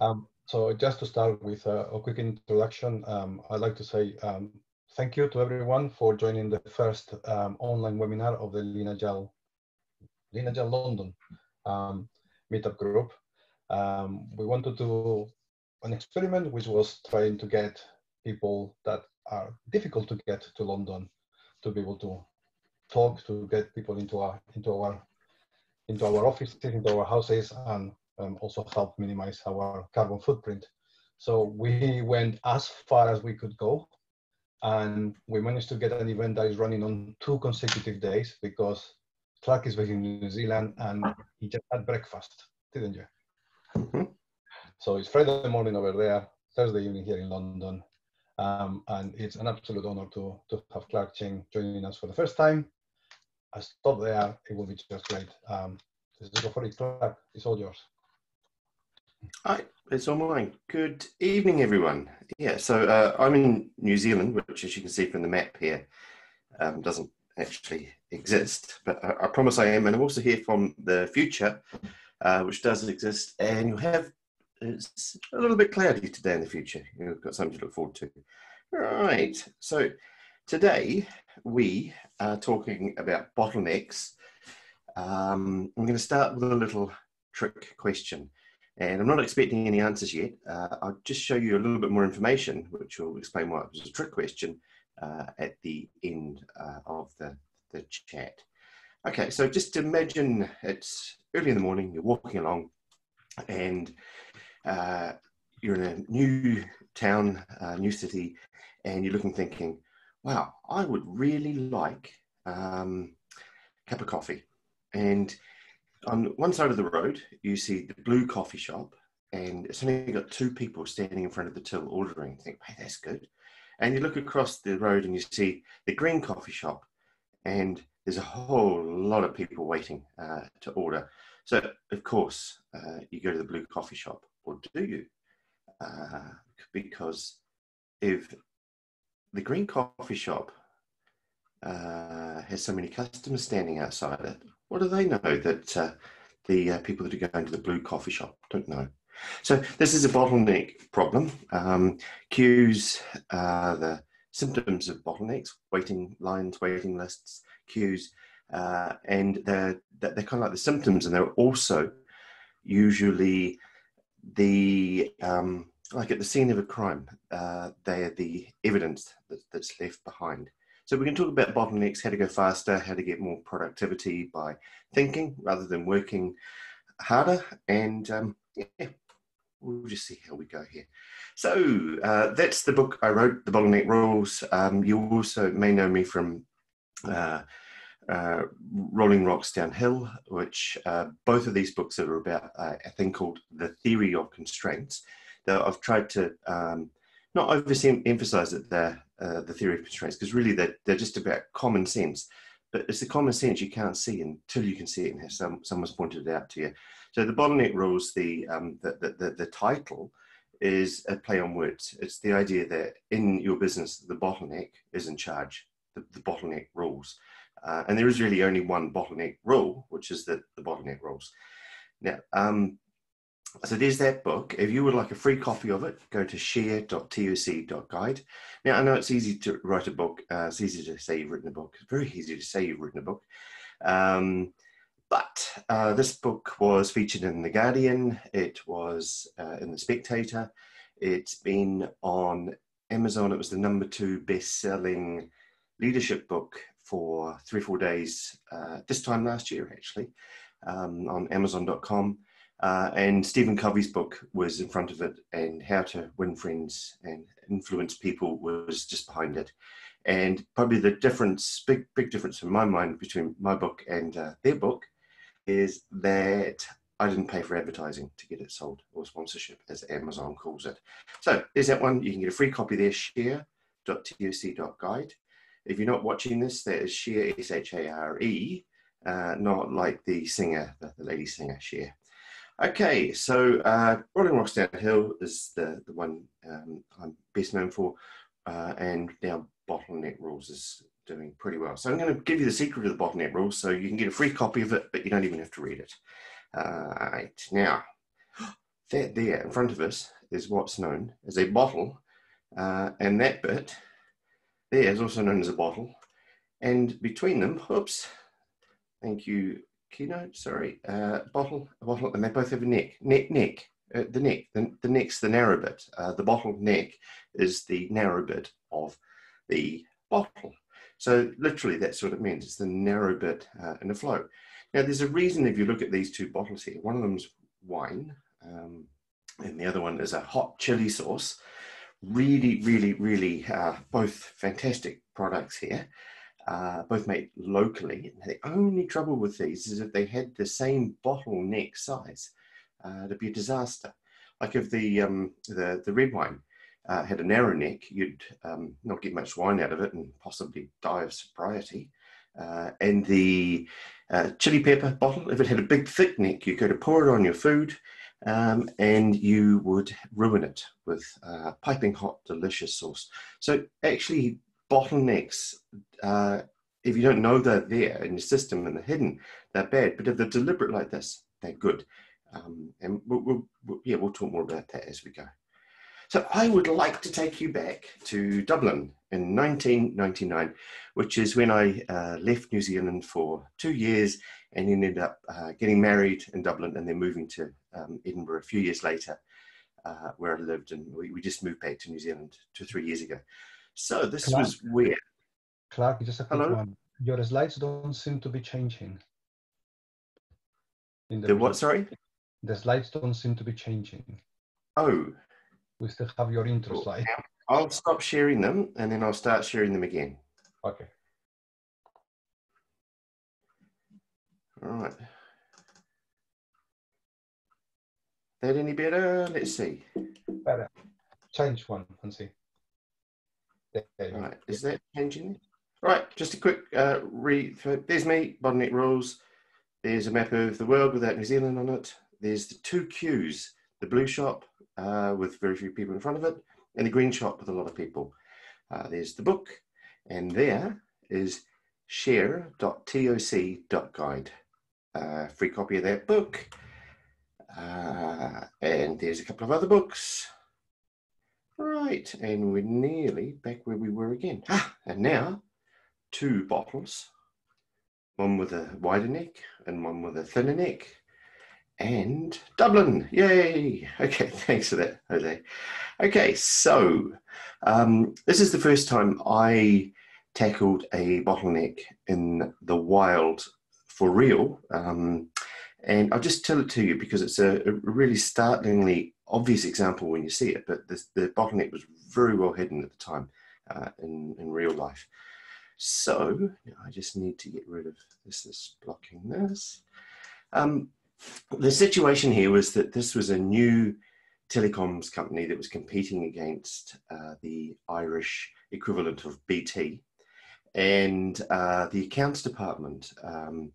Um, so just to start with a, a quick introduction, um, I'd like to say um, thank you to everyone for joining the first um, online webinar of the Lean Agile London um, meetup group. Um, we wanted to do an experiment which was trying to get people that are difficult to get to London to be able to talk, to get people into our into our into our offices, into our houses, and um, also help minimize our carbon footprint. So we went as far as we could go, and we managed to get an event that is running on two consecutive days because Clarke is based in New Zealand and he just had breakfast, didn't you? Mm-hmm. So it's Friday morning over there, Thursday evening here in London. Um, and it's an absolute honor to, to have Clarke Ching joining us for the first time. I stop there, it will be just great. Um, go for it, Clarke, it's all yours. Hi, it's all mine. Good evening, everyone. Yeah, so uh, I'm in New Zealand, which, as you can see from the map here, um, doesn't actually exist, but I, I, promise I am. And I'm also here from the future, uh, which does exist, and you'll have it's a little bit cloudy today in the future. You've got something to look forward to. Right. So today we are talking about bottlenecks. Um, I'm going to start with a little trick question. And I'm not expecting any answers yet. Uh, I'll just show you a little bit more information, which will explain why it was a trick question uh, at the end uh, of the, the chat. Okay, so just imagine it's early in the morning, you're walking along, and uh, you're in a new town, uh, new city, and you're looking thinking, wow, I would really like um, a cup of coffee. And on one side of the road, you see the blue coffee shop, and it's only got two people standing in front of the till ordering. You think, hey, that's good. And you look across the road and you see the green coffee shop, and there's a whole lot of people waiting uh, to order. So, of course, uh, you go to the blue coffee shop or do you? Uh, because if the green coffee shop uh, has so many customers standing outside it, what do they know that uh, the uh, people that are going to the blue coffee shop don't know? So this is a bottleneck problem. Um, queues are the symptoms of bottlenecks, waiting lines, waiting lists, queues, uh, and they're, they're kind of like the symptoms, and they're also usually the um, like at the scene of a crime, uh, they are the evidence that, that's left behind. So we can talk about bottlenecks, how to go faster, how to get more productivity by thinking rather than working harder, and um, yeah, we'll just see how we go here. So uh, that's the book I wrote, The Bottleneck Rules. Um, you also may know me from uh, uh, Rolling Rocks Downhill, which uh, both of these books are about uh, a thing called the theory of constraints. That I've tried to um, not overemphasize that they're uh, the theory of constraints because really they're, they're just about common sense. But it's the common sense you can't see until you can see it and have some, someone's pointed it out to you. So the bottleneck rules, the, um, the, the, the, the title is a play on words. It's the idea that in your business, the bottleneck is in charge, the, the bottleneck rules. Uh, and there is really only one bottleneck rule, which is the, the bottleneck rules. Now, um, so there's that book. If you would like a free copy of it, go to share.toc.guide. Now, I know it's easy to write a book. Uh, it's easy to say you've written a book. It's very easy to say you've written a book. Um, but uh, this book was featured in The Guardian. It was uh, in The Spectator. It's been on Amazon. It was the number two best-selling leadership book for three or four days uh, this time last year, actually, um, on Amazon.com. Uh, and Stephen Covey's book was in front of it, and How to Win Friends and Influence People was just behind it. And probably the difference, big big difference in my mind between my book and uh, their book, is that I didn't pay for advertising to get it sold or sponsorship, as Amazon calls it. So there's that one. You can get a free copy there. Share.toc.guide. If you're not watching this, that is Cher, S H A R E, uh, not like the singer, the, the lady singer, Cher. Okay, so uh, Rolling Rocks Downhill is the, the one um, I'm best known for, uh, and now Bottleneck Rules is doing pretty well. So I'm going to give you the secret of the Bottleneck Rules so you can get a free copy of it, but you don't even have to read it. Uh, right, now, that there in front of us is what's known as a bottle, uh, and that bit there is also known as a bottle. And between them, oops, thank you, keynote, sorry, uh, bottle, bottle, and they both have a neck, neck, neck, uh, the neck, the, the neck's the narrow bit. Uh, the bottle neck is the narrow bit of the bottle. So literally that's what it means. It's the narrow bit uh, in the flow. Now there's a reason if you look at these two bottles here, one of them's wine um, and the other one is a hot chili sauce. Really, really, really uh, both fantastic products here. Uh, both made locally. The only trouble with these is if they had the same bottleneck size, uh, it'd be a disaster. Like if the um, the, the red wine uh, had a narrow neck, you'd um, not get much wine out of it and possibly die of sobriety. Uh, and the uh, chili pepper bottle, if it had a big thick neck, you go to pour it on your food um, and you would ruin it with uh, piping hot, delicious sauce. So actually, bottlenecks, uh, if you don't know they're there in your system and they're hidden, they're bad. But if they're deliberate like this, they're good. Um, and we'll, we'll, we'll, yeah, we'll talk more about that as we go. So I would like to take you back to Dublin in 1999, which is when I uh, left New Zealand for two years and ended up uh, getting married in Dublin and then moving to um, Edinburgh a few years later, uh, where I lived. And we, we, just moved back to New Zealand two or three years ago. So this Clarke, was weird. Clarke, just a quick Hello? one. Your slides don't seem to be changing. In the, the what, sorry? The slides don't seem to be changing. Oh. We still have your intro cool. slide. I'll stop sharing them and then I'll start sharing them again. Okay. All right. That any better? Let's see. Better. Change one and see. Right. Is that changing? Right. Just a quick uh, read. There's me, Bottleneck Rules. There's a map of the world without New Zealand on it. There's the two queues, the blue shop uh, with very few people in front of it, and the green shop with a lot of people. Uh, there's the book, and there is share.toc.guide uh, free copy of that book. Uh, and there's a couple of other books. Right, and we're nearly back where we were again. Ah, and now two bottles, one with a wider neck and one with a thinner neck. And Dublin, yay! Okay, thanks for that, Jose. Okay, so um, this is the first time I tackled a bottleneck in the wild for real. Um, and I'll just tell it to you because it's a, a, really startlingly obvious example when you see it, but this, the bottleneck was very well hidden at the time uh, in, in real life. So I just need to get rid of this, this blocking this. Um, the situation here was that this was a new telecoms company that was competing against uh, the Irish equivalent of BT. And uh, the accounts department um,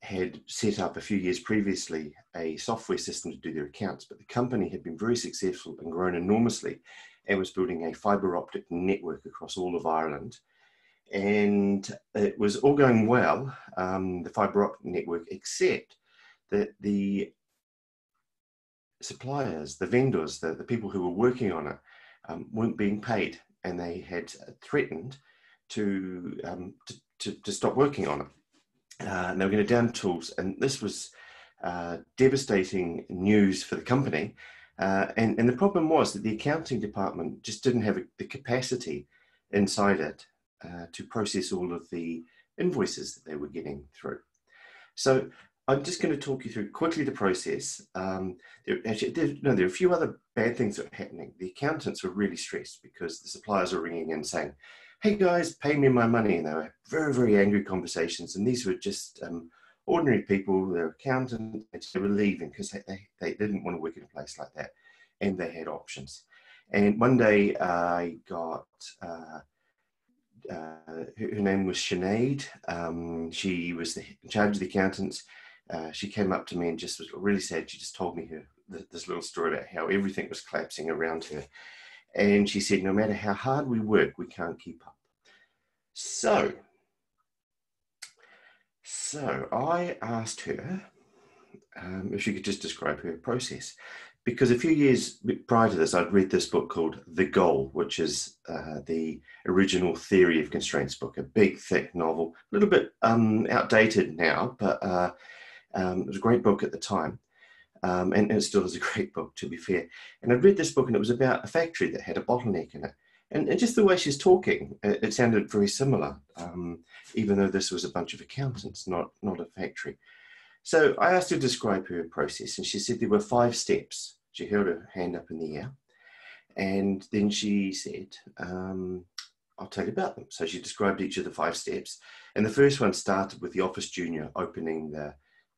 had set up a few years previously a software system to do their accounts, but the company had been very successful and grown enormously and was building a fiber optic network across all of Ireland. And it was all going well, um, the fiber optic network, except that the suppliers, the vendors, the, the people who were working on it um, weren't being paid and they had threatened to, um, to, to, to stop working on it uh, and they were going to down tools. And this was uh, devastating news for the company. Uh, and, and the problem was that the accounting department just didn't have the capacity inside it uh, to process all of the invoices that they were getting through. So I'm just going to talk you through quickly the process. Um, there, actually, there, no, there are a few other bad things that are happening. The accountants are really stressed because the suppliers are ringing in saying, hey guys, pay me my money. And they were very, very angry conversations. And these were just um, ordinary people, their accountants, they were leaving because they, they, they, didn't want to work in a place like that. And they had options. And one day I got, uh, uh, her, her, name was Sinead. Um, she was the, in charge of the accountants. Uh, she came up to me and just was really sad. She just told me her this little story about how everything was collapsing around her. And she said, no matter how hard we work, we can't keep up. So, so I asked her um, if she could just describe her process because a few years prior to this, I'd read this book called The Goal, which is uh, the original theory of constraints book, a big, thick novel, a little bit um, outdated now, but uh, um, it was a great book at the time. Um, and, and, it still is a great book, to be fair. And I'd read this book, and it was about a factory that had a bottleneck in it. And, and just the way she's talking, it, it sounded very similar, um, even though this was a bunch of accountants, not, not a factory. So I asked her to describe her process, and she said there were five steps. She held her hand up in the air. And then she said, um, I'll tell you about them. So she described each of the five steps. And the first one started with the office junior opening the,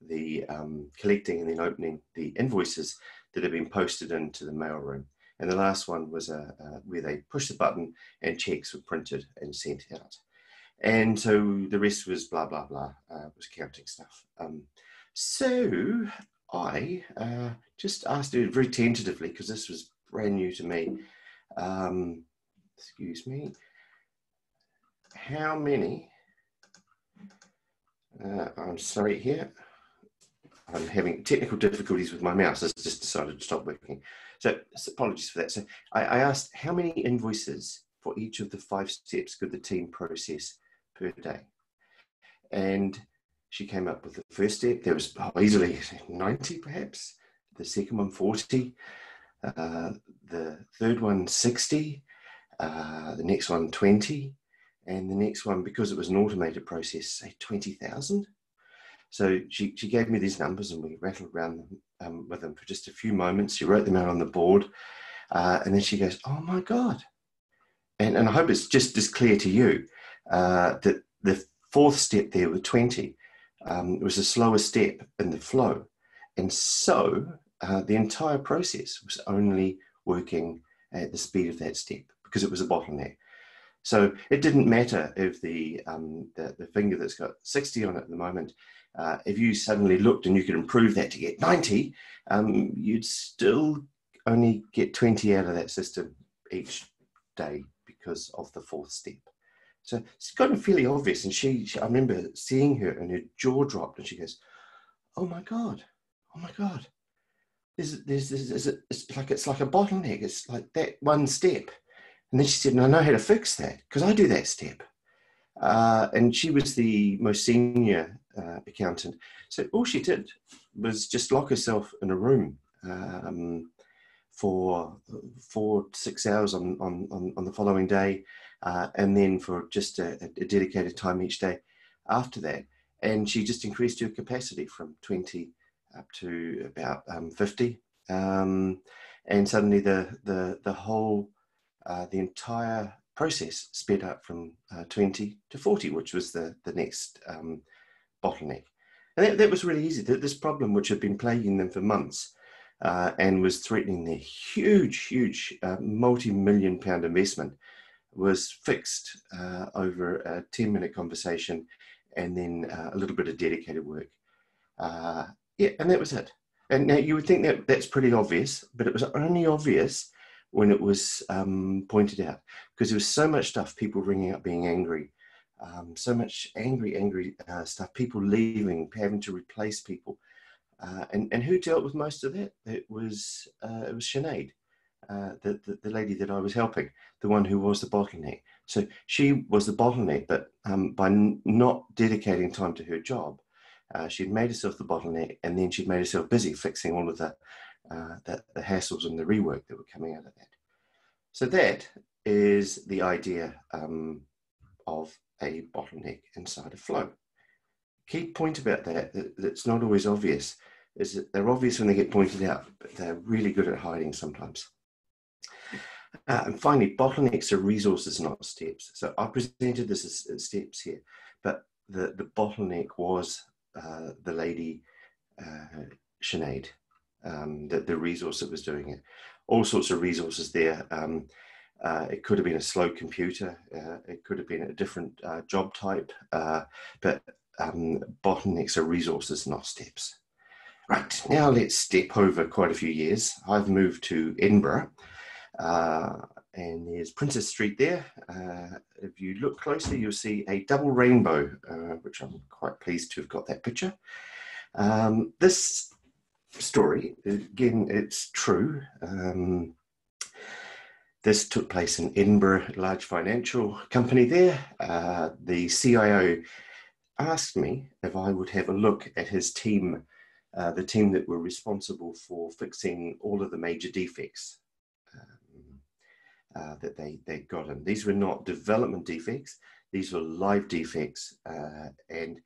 the um, collecting and then opening the invoices that had been posted into the mailroom. And the last one was a, where they pushed the button and checks were printed and sent out. And so the rest was blah, blah, blah, uh, was counting stuff. Um, so I uh, just asked her very tentatively, because this was brand new to me. Um, excuse me. How many? Uh, I'm sorry here. I'm having technical difficulties with my mouse. It's just decided to stop working. So apologies for that. So I, I asked how many invoices for each of the five steps could the team process per day? And she came up with the first step. There was easily 90 perhaps, the second one 40, uh, the third one 60, uh, the next one 20, and the next one, because it was an automated process, say 20,000. So she, she gave me these numbers and we rattled around them, um, with them for just a few moments. She wrote them out on the board uh, and then she goes, Oh my God. And, and I hope it's just as clear to you uh, that the fourth step there with 20 um, was a slower step in the flow. And so uh, the entire process was only working at the speed of that step because it was a bottleneck. So it didn't matter if the, um, the, the, finger that's got 60 on it at the moment, uh, if you suddenly looked and you could improve that to get 90, um, you'd still only get 20 out of that system each day because of the fourth step. So it's kind of fairly obvious. And she, she, I remember seeing her and her jaw dropped and she goes, Oh my God, oh my God. There's, there's, there's, it's like it's like a bottleneck. It's like that one step. And then she said, and I know how to fix that because I do that step. Uh, and she was the most senior uh, accountant. So all she did was just lock herself in a room um, for four, six hours on, on, on, the following day uh, and then for just a, a, dedicated time each day after that. And she just increased her capacity from 20 up to about um, 50. Um, and suddenly the, the, the whole, uh, the entire process sped up from uh, 20 to 40, which was the, the next um, bottleneck. And that, that was really easy. This problem, which had been plaguing them for months, uh, and was threatening their huge, huge uh, multi million pound investment, was fixed uh, over a 10 minute conversation and then uh, a little bit of dedicated work. Uh, yeah, and that was it. And now you would think that that's pretty obvious, but it was only obvious when it was um, pointed out because there was so much stuff, people ringing up being angry, um, so much angry, angry uh, stuff, people leaving, having to replace people. Uh, and, and who dealt with most of that? It was, uh, it was Sinead. Uh, the, the, the, lady that I was helping, the one who was the bottleneck. So she was the bottleneck, but um, by n- not dedicating time to her job, uh, she'd made herself the bottleneck and then she'd made herself busy fixing all of the, uh, the, the, hassles and the rework that were coming out of that. So that is the idea um, of a bottleneck inside a flow. Key point about that, that that's not always obvious is that they're obvious when they get pointed out, but they're really good at hiding sometimes. Uh, and finally, bottlenecks are resources, not steps. So I presented this as, as steps here, but the, the bottleneck was uh, the lady uh, Sinead, um, the, the resource that was doing it. All sorts of resources there. Um, uh, it could have been a slow computer. Uh, it could have been a different uh, job type. Uh, but um, bottlenecks are resources, not steps. Right, now let's step over quite a few years. I've moved to Edinburgh uh, and there's Princes Street there. Uh, if you look closely, you'll see a double rainbow, uh, which I'm quite pleased to have got that picture. Um, this story, again, it's true. Um, this took place in Edinburgh, a large financial company there. Uh, the CIO asked me if I would have a look at his team, uh, the team that were responsible for fixing all of the major defects um, uh, that they, they got in. These were not development defects, these were live defects uh, and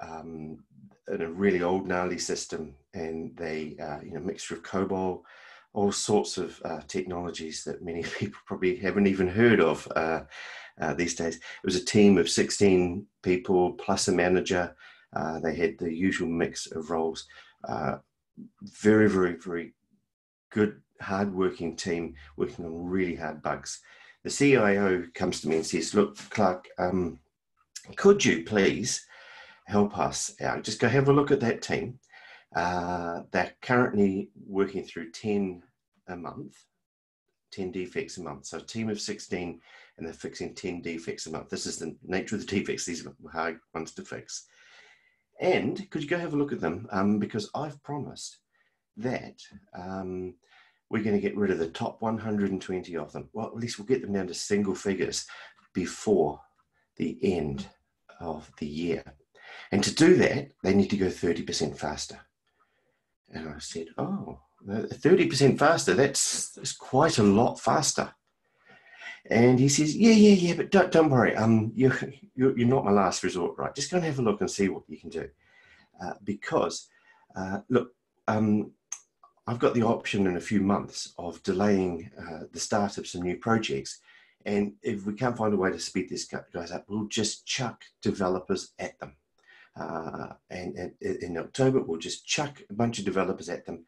um, in a really old gnarly system and they, uh, you know, a mixture of COBOL, all sorts of uh, technologies that many people probably haven't even heard of uh, uh, these days. It was a team of 16 people plus a manager. Uh, they had the usual mix of roles. Uh, very, very, very good, hard-working team working on really hard bugs. The CIO comes to me and says, "Look, Clarke, um, could you please help us out? Just go have a look at that team." Uh, they're currently working through 10 a month, 10 defects a month. So a team of 16 and they're fixing 10 defects a month. This is the nature of the defects. These are hard ones to fix. And could you go have a look at them? Um, because I've promised that um, we're going to get rid of the top 120 of them. Well, at least we'll get them down to single figures before the end of the year. And to do that, they need to go 30% faster. And I said, Oh, 30% faster, that's, that's quite a lot faster. And he says, yeah, yeah, yeah, but don't, don't worry. Um, you're, you're, you're not my last resort, right? Just go and have a look and see what you can do. Uh, because, uh, look, um, I've got the option in a few months of delaying uh, the start of some new projects. And if we can't find a way to speed these guys up, we'll just chuck developers at them. Uh, and, and, in October, we'll just chuck a bunch of developers at them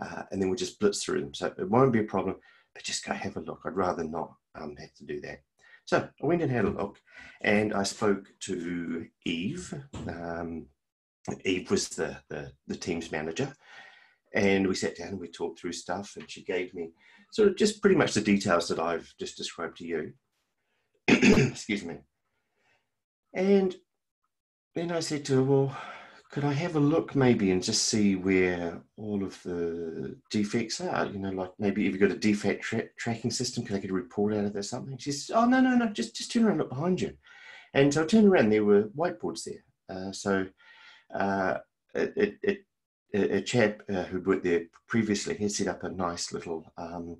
uh, and then we'll just blitz through them. So it won't be a problem, but just go have a look. I'd rather not um, have to do that. So I went and had a look, and I spoke to Eve. Um, Eve was the, the, the team's manager, and we sat down and we talked through stuff, and she gave me sort of just pretty much the details that I've just described to you. Excuse me. And then I said to her, well, could I have a look maybe and just see where all of the defects are? You know, like maybe if you've got a defect tra- tracking system, can I get a report out of there something? She says, oh, no, no, no, just, just turn around, look behind you. And so I turned around, there were whiteboards there. Uh, so uh, it, it, it, a chap uh, who'd worked there previously had set up a nice little um,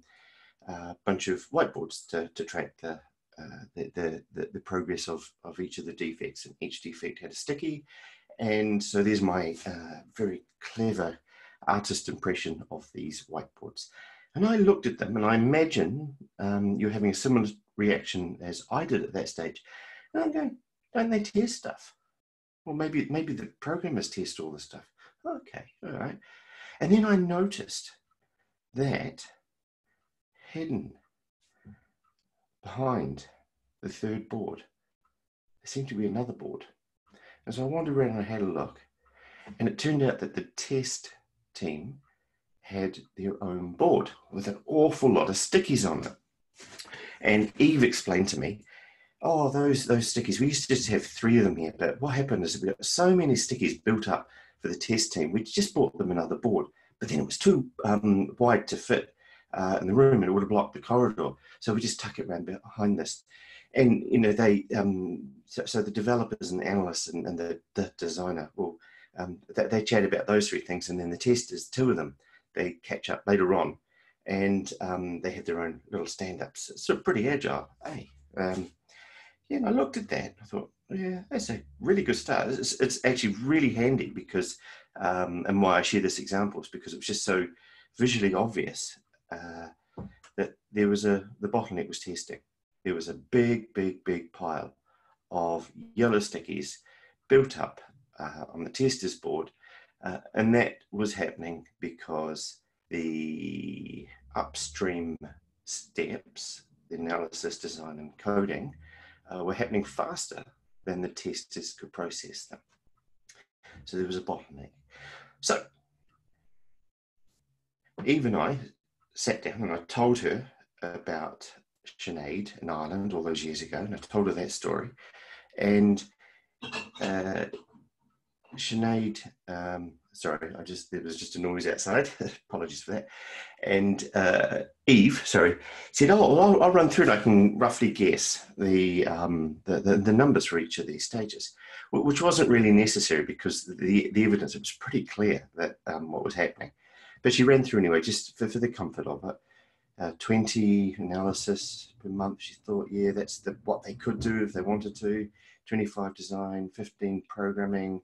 uh, bunch of whiteboards to, to track the, uh, the, the, the, progress of, of each of the defects. And each defect had a sticky and so there's my uh, very clever artist impression of these whiteboards. And I looked at them and I imagine um, you're having a similar reaction as I did at that stage. And I'm going, don't they test stuff? Well, maybe, maybe the programmers test all the stuff. Okay, all right. And then I noticed that hidden behind the third board, there seemed to be another board. And so I wandered around and I had a look. And it turned out that the test team had their own board with an awful lot of stickies on it. And Eve explained to me, oh, those those stickies, we used to just have three of them here, but what happened is we got so many stickies built up for the test team, we just bought them another board, but then it was too um, wide to fit uh, in the room and it would have blocked the corridor. So we just tuck it around behind this. And you know they um, so, so, the developers and analysts and, and the, the designer well, um, they, they, chat about those three things and then the testers two of them they catch up later on and um, they have their own little stand-ups. Of pretty agile hey um, yeah i looked at that. I thought yeah that's a really good start. It's, it's actually really handy because um, and why i share this example is because it was just so visually obvious uh, that there was a the bottleneck was testing there was a big, big, big pile of yellow stickies built up uh, on the testers board. Uh, and that was happening because the upstream steps, the analysis, design, and coding, uh, were happening faster than the testers could process them. So there was a bottleneck. So even I sat down and I told her about Sinead in Ireland all those years ago, and I told her that story. And uh, Sinead, um, sorry, I just there was just a noise outside. Apologies for that. And uh, Eve, sorry, said, "Oh, I'll, I'll, run through and I can roughly guess the, um, the, the, the numbers for each of these stages," which wasn't really necessary because the the evidence it was pretty clear that um, what was happening. But she ran through anyway, just for, for the comfort of it. Uh, 20 analysis per month. She thought, yeah, that's the, what they could do if they wanted to. 25 design, 15 programming,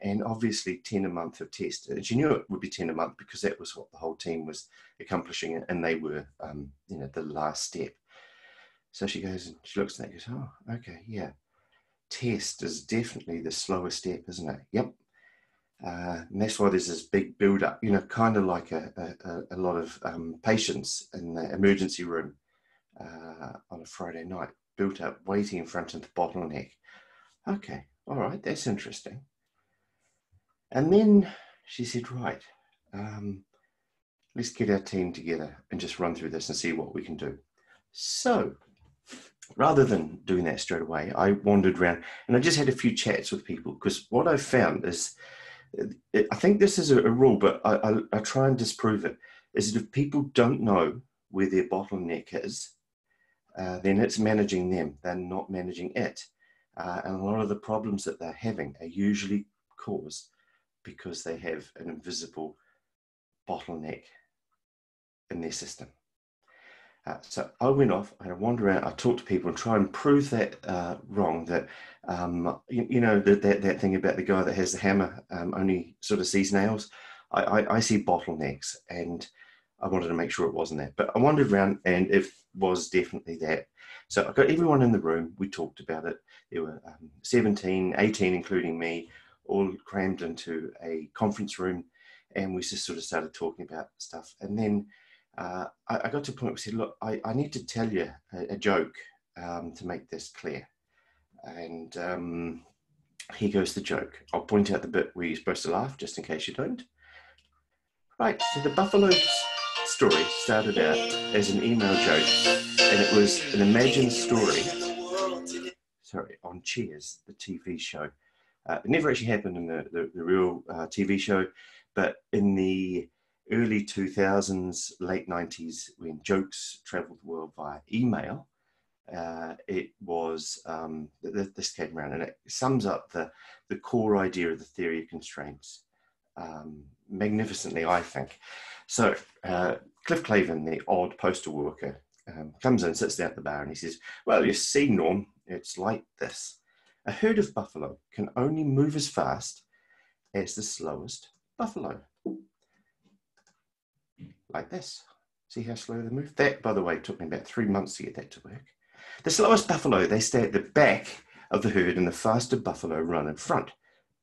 and obviously 10 a month of test. And she knew it would be 10 a month because that was what the whole team was accomplishing, and they were, um, you know, the last step. So she goes and she looks at that and goes, oh, okay, yeah. Test is definitely the slowest step, isn't it? Yep. Uh, and that's why there's this big build up, you know, kind of like a, a, a lot of um, patients in the emergency room uh, on a Friday night, built up, waiting in front of the bottleneck. Okay, all right, that's interesting. And then she said, right, um, let's get our team together and just run through this and see what we can do. So rather than doing that straight away, I wandered around and I just had a few chats with people because what I found is, I think this is a, rule, but I, I, I try and disprove it, is that if people don't know where their bottleneck is, uh, then it's managing them, they're not managing it. Uh, and a lot of the problems that they're having are usually caused because they have an invisible bottleneck in their system. Uh, so I went off and I wandered around, I talked to people and try and prove that uh, wrong, that, um, you, you, know, that, that, that thing about the guy that has the hammer um, only sort of sees nails. I, I, I, see bottlenecks and I wanted to make sure it wasn't that. But I wandered around and it was definitely that. So I got everyone in the room, we talked about it. There were um, 17, 18, including me, all crammed into a conference room, and we just sort of started talking about stuff. And then uh, I, I, got to a point where I said, "Look, I, I need to tell you a, a joke um, to make this clear." And um, here goes the joke. I'll point out the bit where you're supposed to laugh, just in case you don't. Right. So the buffalo story started out as an email joke, and it was an imagined story. Sorry, on Cheers, the TV show. Uh, it never actually happened in the, the, the real uh, TV show, but in the early 2000s, late 90s, when jokes traveled the world via email, uh, it was um, th- this came around and it sums up the, the core idea of the theory of constraints um, magnificently, I think. So, uh, Cliff Clavin, the odd postal worker, um, comes in, sits down at the bar, and he says, Well, you see, Norm, it's like this. A herd of buffalo can only move as fast as the slowest buffalo. Like this. See how slow they move? That, by the way, took me about three months to get that to work. The slowest buffalo, they stay at the back of the herd, and the faster buffalo run in front,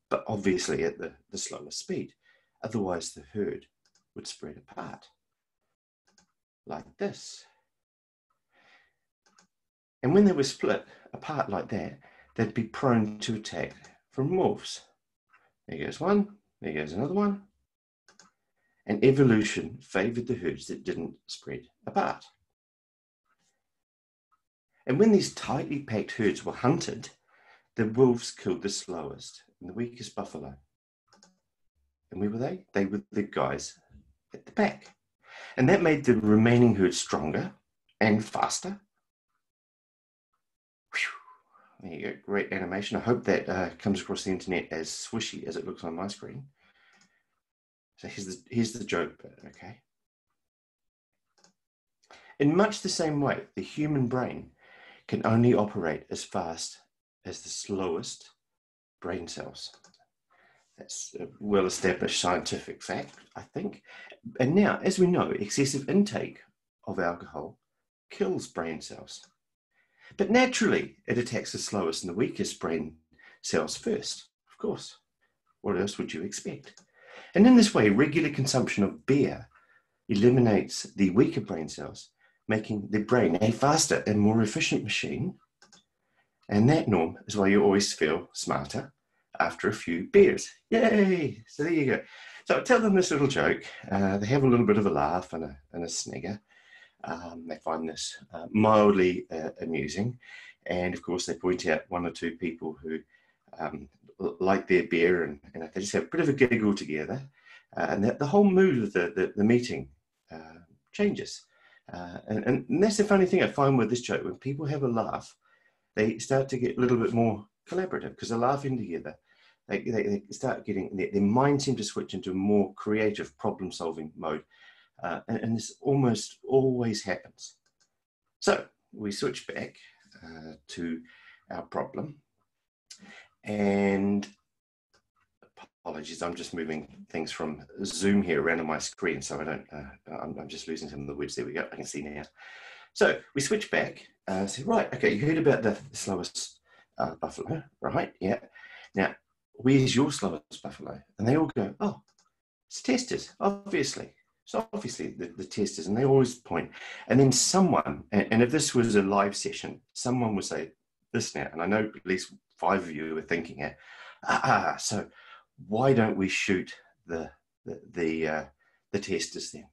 but obviously at the, the slowest speed. Otherwise, the herd would spread apart like this. And when they were split apart like that, they'd be prone to attack from wolves. There goes one, there goes another one. And evolution favored the herds that didn't spread apart. And when these tightly packed herds were hunted, the wolves killed the slowest and the weakest buffalo. And where were they? They were the guys at the back. And that made the remaining herd stronger and faster there you go, great animation. I hope that uh, comes across the internet as swishy as it looks on my screen. So here's the, here's the joke bit, okay? In much the same way, the human brain can only operate as fast as the slowest brain cells. That's a well established scientific fact, I think. And now, as we know, excessive intake of alcohol kills brain cells. But naturally, it attacks the slowest and the weakest brain cells first, of course. What else would you expect? And in this way, regular consumption of beer eliminates the weaker brain cells, making the brain a faster and more efficient machine. And that Norm is why you always feel smarter after a few beers. Yay! So there you go. So I tell them this little joke. Uh, they have a little bit of a laugh and a, and a snigger. Um, they find this uh, mildly uh, amusing. And of course, they point out one or two people who um, like their beer, and, and they just have a bit of a giggle together. Uh, and the, the, whole mood of the, the, the meeting uh, changes. Uh, and, and that's the funny thing I find with this joke when people have a laugh, they start to get a little bit more collaborative because they're laughing together. They, they, they start getting, their, their mind seems to switch into a more creative problem solving mode. Uh, and, and, this almost always happens. So we switch back uh, to our problem. And apologies, I'm just moving things from Zoom here around on my screen, so I don't, uh, I'm, I'm, just losing some of the words. There we go, I can see now. So we switch back, uh, say, right, okay, you heard about the slowest uh, buffalo, right? Yeah. Now, where's your slowest buffalo? And they all go, oh, it's testers, obviously. So obviously the, the testers, and they always point. And then someone, and, and if this was a live session, someone would say this now, and I know at least five of you are thinking it. Ah, so why don't we shoot the the the, uh, the testers then?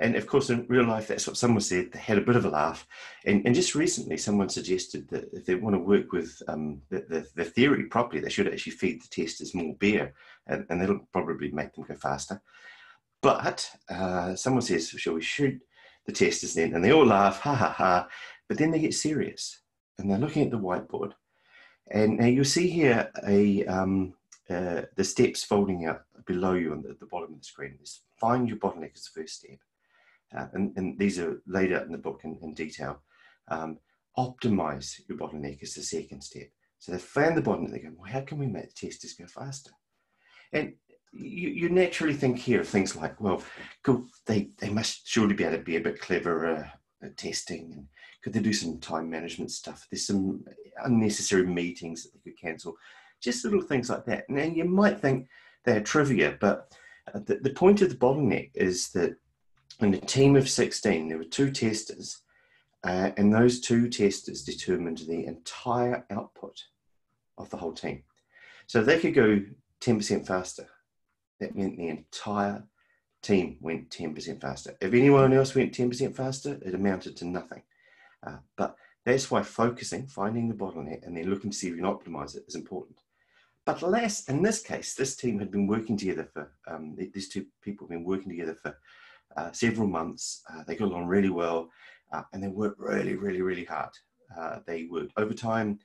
And of course, in real life, that's what someone said. They had a bit of a laugh. And, and just recently, someone suggested that if they want to work with um, the, the, the, theory properly, they should actually feed the testers more beer, and, and that'll probably make them go faster. But uh, someone says, Shall we shoot the testers then? And they all laugh, ha ha ha. But then they get serious and they're looking at the whiteboard. And now you see here a, um, uh, the steps folding out below you on the, the bottom of the screen. This find your bottleneck is the first step. Uh, and, and, these are laid out in the book in, in detail. Um, optimize your bottleneck is the second step. So they found the bottleneck, they go, well, how can we make the testers go faster? And you, you naturally think here of things like, well, cool, they, they must surely be able to be a bit cleverer at testing and could they do some time management stuff? There's some unnecessary meetings that they could cancel, just little things like that. Now you might think they're trivia, but uh, the, the point of the bottleneck is that in a team of 16, there were two testers, uh, and those two testers determined the entire output of the whole team. So they could go 10% faster. That meant the entire team went 10% faster. If anyone else went 10% faster, it amounted to nothing. Uh, but that's why focusing, finding the bottleneck, and then looking to see if you can optimize it is important. But alas, in this case, this team had been working together for, um, these two people have been working together for uh, several months. Uh, they got along really well, uh, and they worked really, really, really hard. Uh, they worked overtime.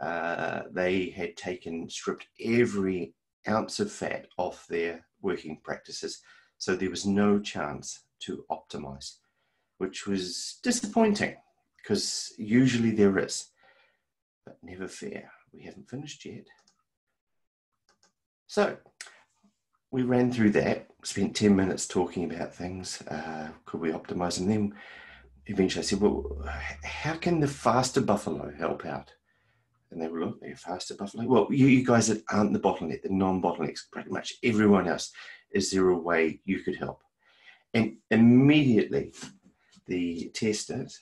They had taken, stripped every ounce of fat off their working practices, so there was no chance to optimize, which was disappointing because usually there is. But never fear, we haven't finished yet. So we ran through that, spent 10 minutes talking about things. Uh, could we optimize? And then eventually I said, well, how can the faster buffalo help out? And they were like, they're faster buffalo. Well, you, you guys that aren't the bottleneck, the non-bottlenecks, pretty much everyone else, is there a way you could help? And immediately the testers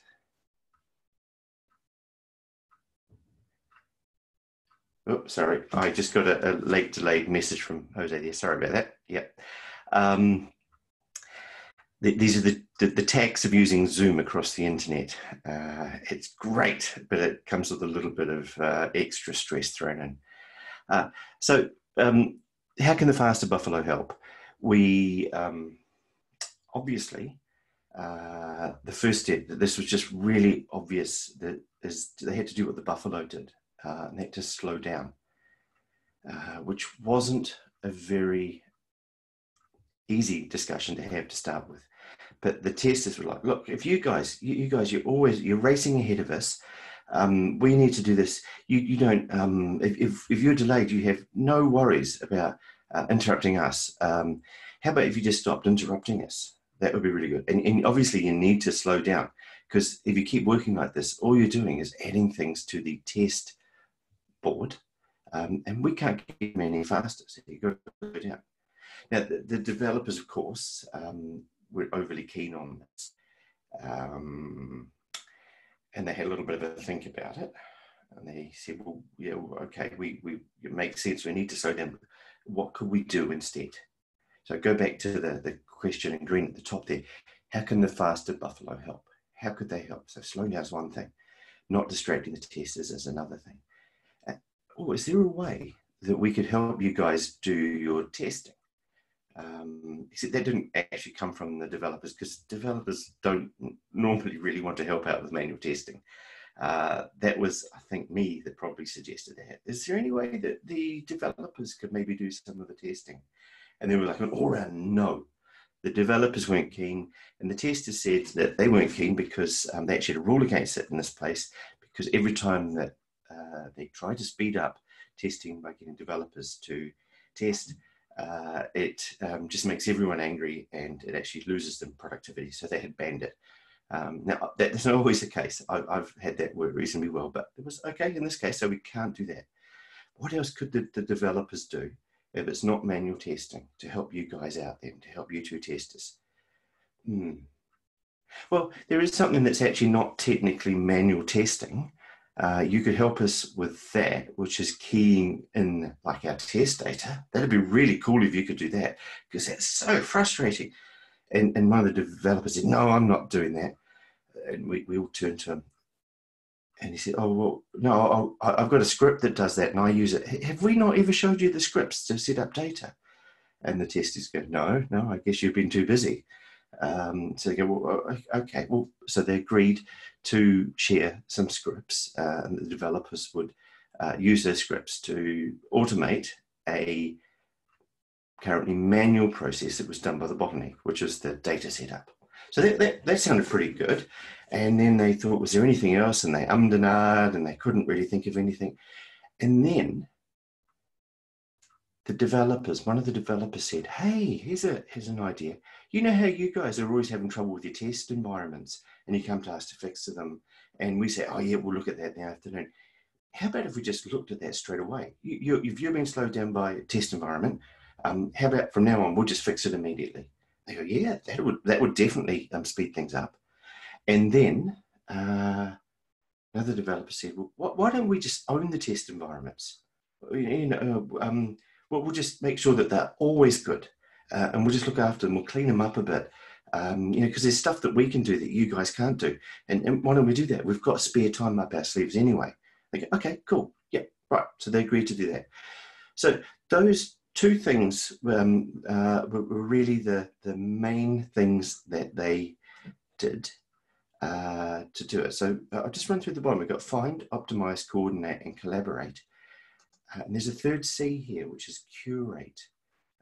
Oh, sorry. I just got a, a, late delayed message from Jose there. Sorry about that. Yep. Um, th these are the, the, the, of using Zoom across the internet. Uh, it's great, but it comes with a little bit of uh, extra stress thrown in. Uh, so, um, how can the faster buffalo help? We um, obviously uh, the first step. This was just really obvious. That is, they had to do what the buffalo did uh, and had to slow down, uh, which wasn't a very easy discussion to have to start with. But the testers were like, "Look, if you guys, you, you guys, you're always you're racing ahead of us. Um, we need to do this. You you don't. Um, if, if, if you're delayed, you have no worries about uh, interrupting us. Um, how about if you just stopped interrupting us? That would be really good. And, and obviously, you need to slow down because if you keep working like this, all you're doing is adding things to the test board, um, and we can't get them any faster. So you go down. Now, the, the developers, of course, um, were overly keen on this, um, and they had a little bit of a think about it. And they said, "Well, yeah, okay, we we it makes sense. We need to slow down. What could we do instead?" So go back to the the question in green at the top there. How can the faster buffalo help? How could they help? So slowing down is one thing. Not distracting the testers is another thing oh, is there a way that we could help you guys do your testing? Um, that didn't actually come from the developers because developers don't normally really want to help out with manual testing. Uh, that was, I think, me that probably suggested that. Is there any way that the developers could maybe do some of the testing? And they were like, all around, no. The developers weren't keen, and the testers said that they weren't keen because um, they actually had a rule against it in this place. Because every time that uh, they try to speed up testing by getting developers to test, uh, it um, just makes everyone angry and it actually loses them productivity. So they had banned it. Um, now, that's not always the case. I, have had that work reasonably well, but it was okay in this case, so we can't do that. What else could the, the developers do if it's not manual testing to help you guys out then, to help you two testers? Hmm. Well, there is something that's actually not technically manual testing. Uh, you could help us with that, which is keying in like our test data. That'd be really cool if you could do that because that's so frustrating. And, and one of the developers said, No, I'm not doing that. And we, we all turned to him. And he said, Oh, well, no, i have got a script that does that and I use it. Have we not ever showed you the scripts to set up data? And the test is going, No, no, I guess you've been too busy. Um, so they go, Well, okay. Well, so they agreed to share some scripts uh, and the developers would uh, use those scripts to automate a currently manual process that was done by the bottleneck, which was the data setup. So that, that, that sounded pretty good. And then they thought, was there anything else? And they ummed and ahed and they couldn't really think of anything. And then the developers, one of the developers said, hey, here's, a, here's an idea. You know how you guys are always having trouble with your test environments and you come to us to fix them. And we say, oh, yeah, we'll look at that in the afternoon. How about if we just looked at that straight away? You, you, if you're being slowed down by a test environment, um, how about from now on, we'll just fix it immediately? They go, yeah, that would, that would definitely um, speed things up. And then uh, another developer said, well, why, why don't we just own the test environments? You know, um, well, we'll just make sure that they're always good. Uh, and we'll just look after them. We'll clean them up a bit. Um, you know, because there's stuff that we can do that you guys can't do. And, and, why don't we do that? We've got spare time up our sleeves anyway. They go, okay, cool. Yeah, right. So they agreed to do that. So those two things um, uh, were, really the, the main things that they did uh, to do it. So uh, I'll just run through the bottom. We've got find, optimize, coordinate, and collaborate. Uh, and there's a third C here, which is curate.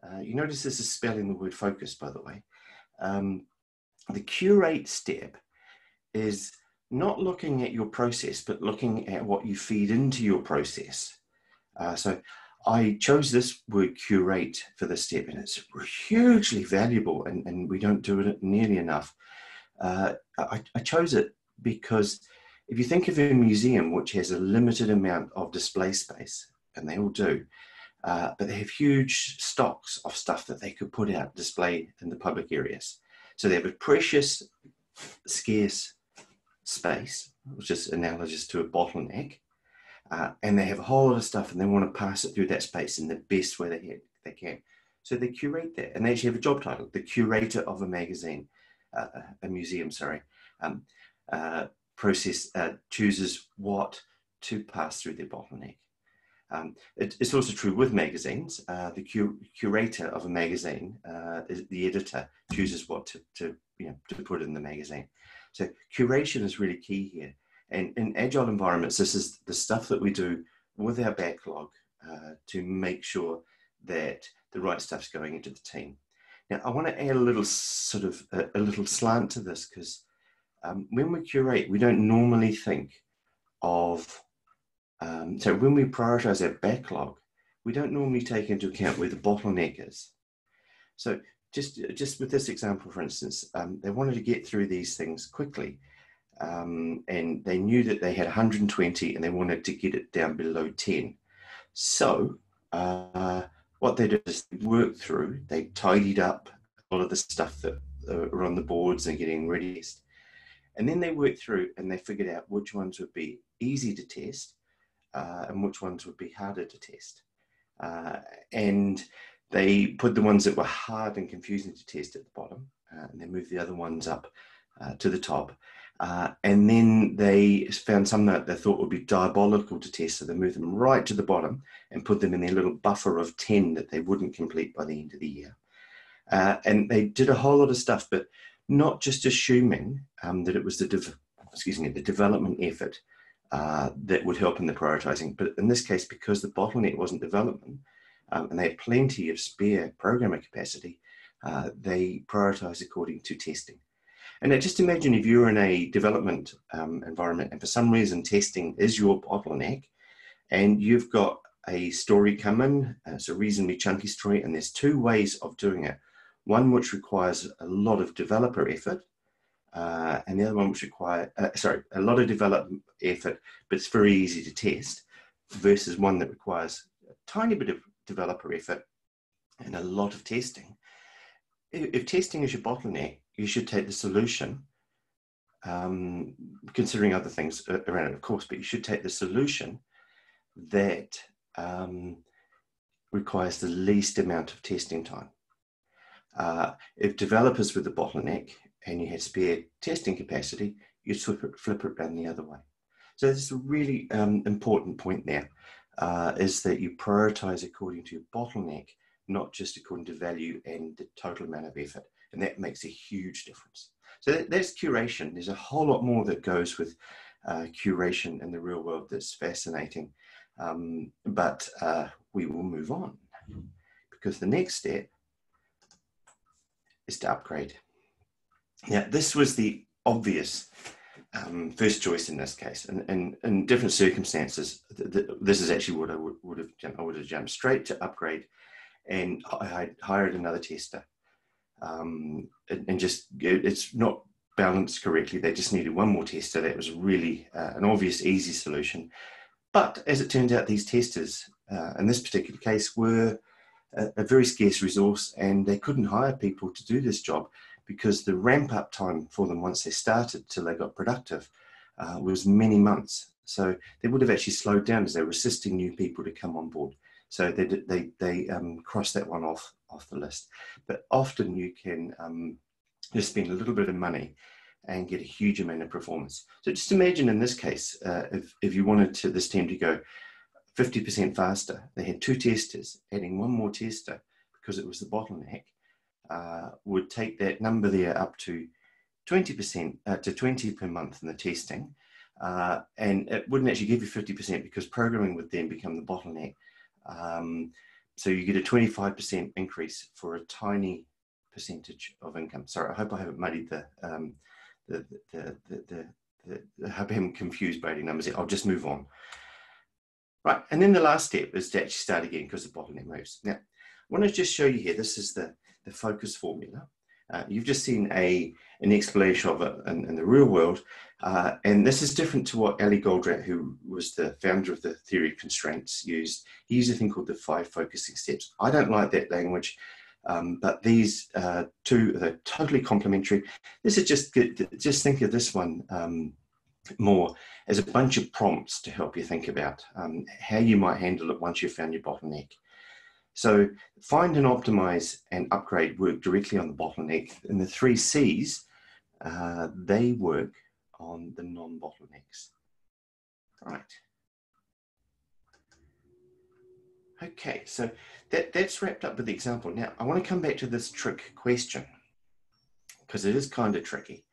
Uh, you notice this is spelling the word focus, by the way. Um, the curate step is not looking at your process, but looking at what you feed into your process. Uh, so I chose this word curate for this step, and it's hugely valuable, and, and we don't do it nearly enough. Uh, I, I, chose it because if you think of a museum which has a limited amount of display space, and they all do, uh, but they have huge stocks of stuff that they could put out display in the public areas. So they have a precious, scarce space, which is analogous to a bottleneck, uh, and they have a whole lot of stuff and they want to pass it through that space in the best way they, they can. So they curate that, and they actually have a job title: the curator of a magazine, uh, a museum. Sorry, um, uh, process uh, chooses what to pass through their bottleneck. Um, it, it's also true with magazines. Uh, the cur- curator of a magazine, uh, the editor, chooses what to, to, you know, to put in the magazine. So curation is really key here. And in agile environments, this is the stuff that we do with our backlog uh, to make sure that the right stuff's going into the team. Now, I want to add a little sort of a, a little slant to this because um, when we curate, we don't normally think of um, so when we prioritize our backlog, we don't normally take into account where the bottleneck is. So just, just with this example, for instance, um, they wanted to get through these things quickly. Um, and they knew that they had 120 and they wanted to get it down below 10. So uh, what they did is they worked through, they tidied up all of the stuff that are on the boards and getting ready. And then they worked through and they figured out which ones would be easy to test uh, and which ones would be harder to test. Uh, and they put the ones that were hard and confusing to test at the bottom, uh, and they moved the other ones up uh, to the top. Uh, and then they found some that they thought would be diabolical to test, so they moved them right to the bottom and put them in their little buffer of 10 that they wouldn't complete by the end of the year. Uh, and they did a whole lot of stuff, but not just assuming um, that it was the excuse me the development effort uh, that would help in the prioritizing. But in this case, because the bottleneck wasn't development, um, and they had plenty of spare programmer capacity, uh, they prioritized according to testing. And now just imagine if you're in a development um, environment and for some reason testing is your bottleneck and you've got a story come in, uh, it's a reasonably chunky story, and there's two ways of doing it. One which requires a lot of developer effort, uh, and the other one which require uh, sorry a lot of development effort, but it's very easy to test, versus one that requires a tiny bit of developer effort and a lot of testing. If, testing is your bottleneck, you should take the solution, um, considering other things around it, of course, but you should take the solution that um, requires the least amount of testing time. Uh, if developers were the bottleneck and you had spare testing capacity, you'd flip it, flip it around the other way. So this is a really um, important point there, uh, is that you prioritize according to your bottleneck, not just according to value and the total amount of effort and that makes a huge difference. So that, that's curation. There's a whole lot more that goes with uh, curation in the real world that's fascinating. Um, but uh, we will move on because the next step is to upgrade. Now, this was the obvious um, first choice in this case, and, in different circumstances, th- th- this is actually what I would, would have I would have jumped straight to upgrade, and I hired another tester um, and, and, just it's not balanced correctly. They just needed one more tester. That was really uh, an obvious, easy solution. But as it turned out, these testers uh, in this particular case were a, a, very scarce resource, and they couldn't hire people to do this job because the ramp up time for them once they started till they got productive uh, was many months. So they would have actually slowed down as they were assisting new people to come on board. So they they they um, crossed that one off off the list. But often you can um, just spend a little bit of money and get a huge amount of performance. So just imagine in this case, uh, if, if you wanted to, this team to go 50% faster, they had two testers, adding one more tester because it was the bottleneck, uh, would take that number there up to 20% uh, to 20 per month in the testing. Uh, and it wouldn't actually give you 50% because programming would then become the bottleneck. Um, so you get a 25% increase for a tiny percentage of income. Sorry, I hope I haven't muddied the, um, the, the, the, the, the, the, I haven't confused by numbers. I'll just move on. Right, and then the last step is to actually start again because the bottleneck moves. Now, I want to just show you here, this is the, the focus formula. Uh, you've just seen a, an explanation of it in, in the real world. Uh, and this is different to what Eli Goldratt, who was the founder of the theory of constraints, used. He used a thing called the five focusing steps. I don't like that language, um, but these uh, two are totally complementary. This is just good. Just think of this one um, more as a bunch of prompts to help you think about um, how you might handle it once you've found your bottleneck. So find and optimize and upgrade work directly on the bottleneck. And the three C's, uh, they work on the non-bottlenecks. Right. Okay, so that, that's wrapped up with the example. Now, I want to come back to this trick question because it is kind of tricky.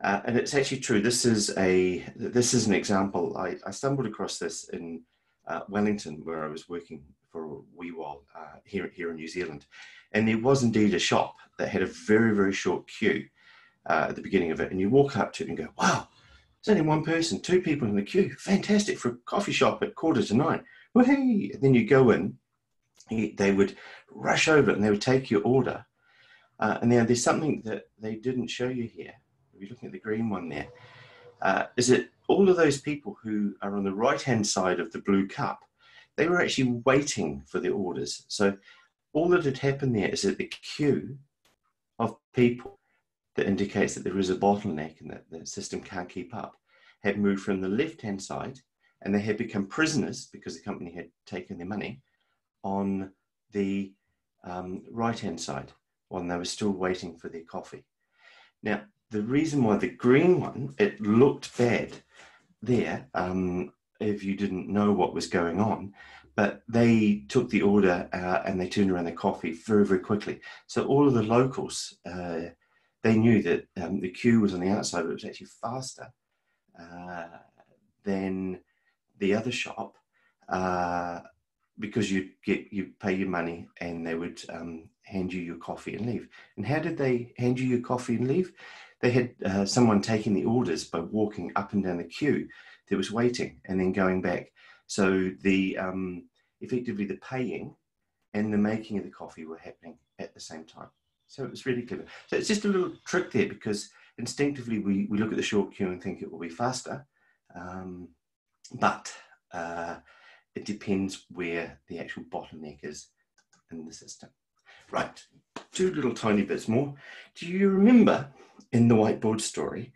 Uh, and it's actually true. This is a this is an example. I, I stumbled across this in uh, Wellington, where I was working for a wee while uh, here, here in New Zealand. And there was indeed a shop that had a very, very short queue uh, at the beginning of it. And you walk up to it and go, wow, there's only one person, two people in the queue. Fantastic for a coffee shop at quarter to nine. Well, and then you go in, they would rush over and they would take your order. Uh, and now there's something that they didn't show you here. If you're looking at the green one there, uh, is that all of those people who are on the right hand side of the blue cup they were actually waiting for the orders. So all that had happened there is that the queue of people that indicates that there is a bottleneck and that the system can't keep up had moved from the left hand side and they had become prisoners because the company had taken their money on the um, right hand side when they were still waiting for their coffee. Now, the reason why the green one, it looked bad there um, if you didn't know what was going on. But they took the order uh, and they turned around the coffee very, very quickly. So all of the locals, uh, they knew that um, the queue was on the outside, but it was actually faster uh, than the other shop uh, because you get you pay your money and they would um, hand you your coffee and leave. And how did they hand you your coffee and leave? They had uh, someone taking the orders by walking up and down the queue that was waiting and then going back. So the um, effectively the paying and the making of the coffee were happening at the same time. So it was really clever. So it's just a little trick there because instinctively we, we look at the short queue and think it will be faster, um, but uh, it depends where the actual bottleneck is in the system. Right, two little tiny bits more. Do you remember in the whiteboard story,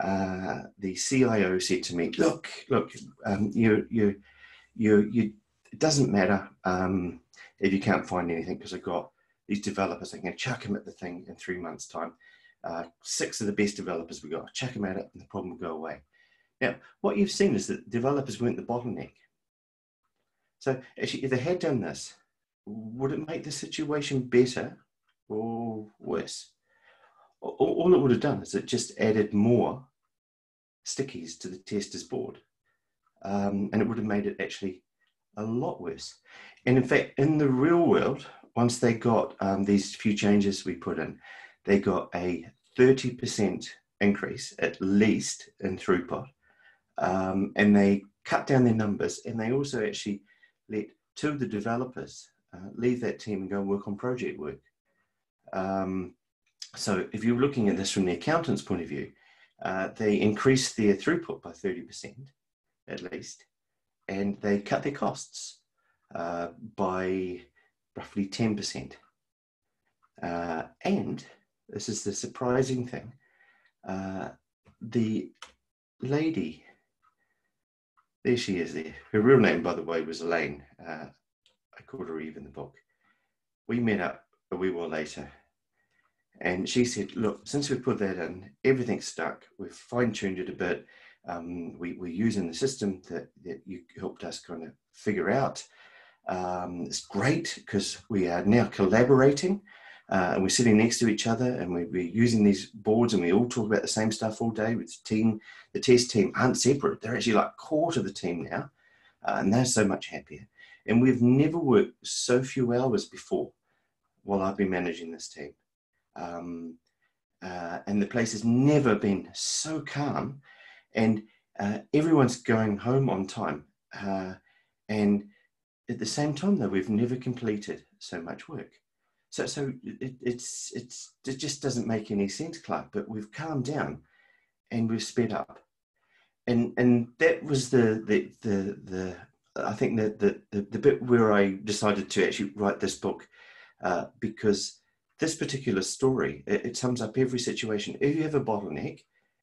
uh, the CIO said to me, "Look, look, um, you, you, you, you. It doesn't matter um, if you can't find anything because I've got these developers. I can chuck them at the thing in three months' time. Uh, six of the best developers we got. Chuck them at it, and the problem will go away." Now, what you've seen is that developers weren't the bottleneck. So, actually, if they had done this, would it make the situation better or worse? All it would have done is it just added more stickies to the tester's board. Um, and it would have made it actually a lot worse. And in fact, in the real world, once they got um, these few changes we put in, they got a 30% increase at least in throughput. Um, and they cut down their numbers and they also actually let two of the developers uh, leave that team and go and work on project work. Um, so if you're looking at this from the accountant's point of view, uh, they increased their throughput by 30% at least, and they cut their costs uh, by roughly 10%. Uh, and this is the surprising thing uh, the lady, there she is there. Her real name, by the way, was Elaine. Uh, I called her Eve in the book. We met up a wee while later and she said, look, since we put that in, everything's stuck. We've fine tuned it a bit. Um, we, we're using the system that, that you helped us kind of figure out. Um, it's great because we are now collaborating uh, and we're sitting next to each other and we, we're using these boards and we all talk about the same stuff all day with the team. The test team aren't separate. They're actually like core to the team now uh, and they're so much happier. And we've never worked so few hours before while I've been managing this team. Um, uh, and the place has never been so calm, and uh, everyone's going home on time. Uh, and at the same time, though, we've never completed so much work. So, so it, it's it's it just doesn't make any sense, Clarke. But we've calmed down, and we've sped up, and and that was the the the the I think that the, the the bit where I decided to actually write this book, uh, because this particular story, it, it, sums up every situation. If you have a bottleneck,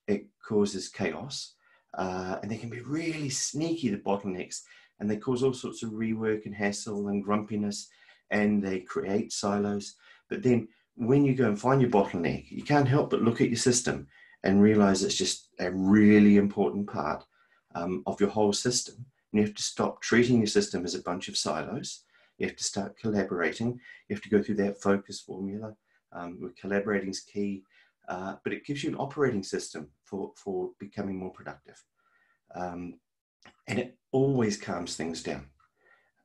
it causes chaos. Uh, and they can be really sneaky, the bottlenecks, and they cause all sorts of rework and hassle and grumpiness, and they create silos. But then when you go and find your bottleneck, you can't help but look at your system and realize it's just a really important part um, of your whole system. And you have to stop treating your system as a bunch of silos you have to start collaborating. You have to go through that focus formula. Um, where collaborating is key, uh, but it gives you an operating system for, for becoming more productive. Um, and it always calms things down.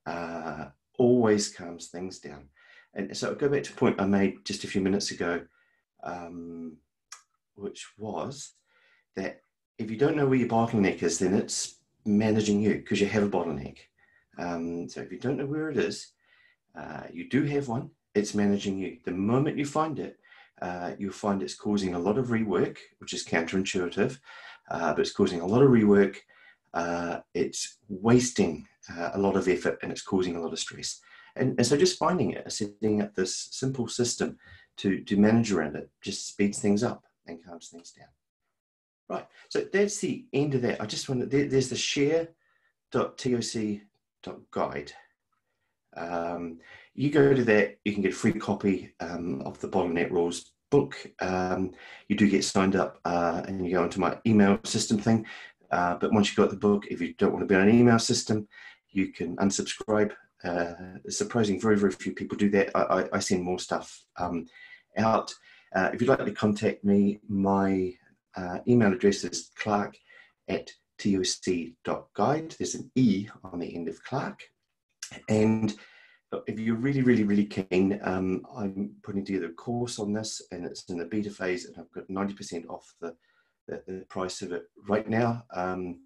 Uh, always calms things down. And so I'll go back to a point I made just a few minutes ago, um, which was that if you don't know where your bottleneck is, then it's managing you because you have a bottleneck. Um, so if you don't know where it is, uh, you do have one, it's managing you. The moment you find it, uh, you'll find it's causing a lot of rework, which is counterintuitive, uh, but it's causing a lot of rework. Uh, it's wasting uh, a lot of effort and it's causing a lot of stress. And, and so just finding it, setting up this simple system to, to manage around it just speeds things up and calms things down. Right, so that's the end of that. I just want there, there's the share.toc guide. Um, you go to that, you can get a free copy um, of the bottleneck rules book, um, you do get signed up uh, and you go into my email system thing. Uh, but once you've got the book, if you don't want to be on an email system, you can unsubscribe. Uh, surprising, very, very few people do that. I, I, I send more stuff um, out. Uh, if you'd like to contact me, my uh, email address is clarke at toc.guide. There's an E on the end of Clarke. And if you're really, really, really keen, um, I'm putting together a course on this and it's in the beta phase and I've got 90% off the, the, the, price of it right now. Um,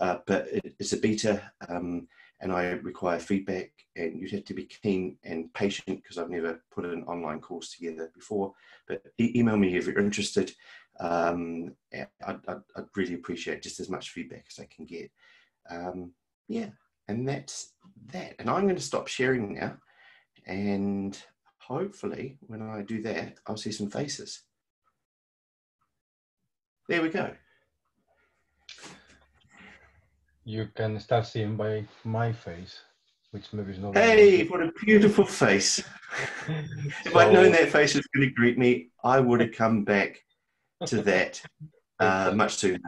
uh, but it, it's a beta um, and I require feedback and you'd have to be keen and patient because I've never put an online course together before. But email me if you're interested. Um, I'd, I'd, I'd, really appreciate just as much feedback as I can get. Um, yeah, and that's that. And I'm going to stop sharing now. And hopefully, when I do that, I'll see some faces. There we go. You can start seeing by my face, which maybe is not. Hey, what a beautiful face. if so, I'd known that face was going to greet me, I would have come back to that uh, much sooner.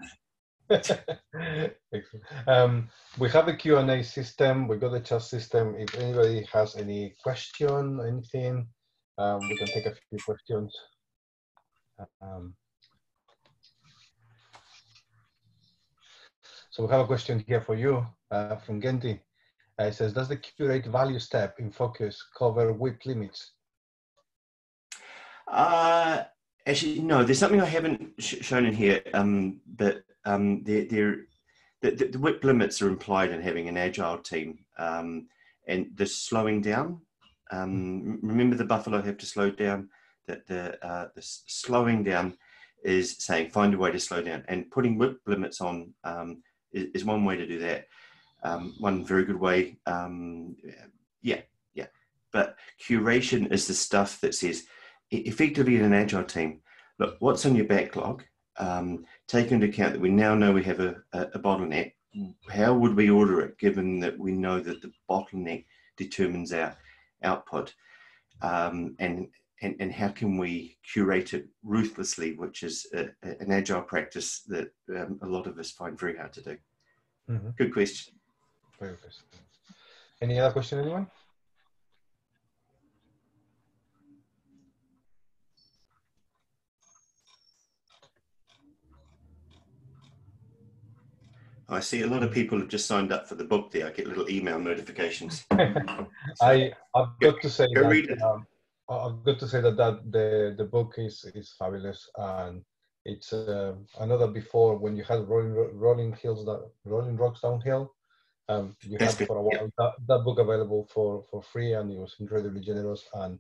um, we have a Q&A system. We've got the chat system. If anybody has any question, anything, um, we can take a few questions. Um, so we have a question here for you uh, from Genti. Uh, it says, does the curate value step in focus cover WIP limits? Uh, actually, no, there's something I haven't sh shown in here, um, but um, the, the, the limits are implied in having an agile team. Um, and the slowing down, um, remember the buffalo have to slow down, that the, uh, the slowing down is saying find a way to slow down and putting WIP limits on um, is, is, one way to do that. Um, one very good way, yeah, yeah. But curation is the stuff that says, effectively in an agile team, look, what's on your backlog? um, take into account that we now know we have a, a, a, bottleneck, how would we order it given that we know that the bottleneck determines our output? Um, and, and, and how can we curate it ruthlessly, which is a, an agile practice that um, a lot of us find very hard to do? Mm -hmm. Good question. Very good. Any other question, anyone? I see a lot of people have just signed up for the book there. I get little email notifications. I, I've got to say go that, um, I've got to say that, that the, the book is, is fabulous and it's uh, another before when you had rolling, rolling hills, that rolling rocks downhill. Um, you had for a while yeah. that, that book available for, for free and it was incredibly generous. And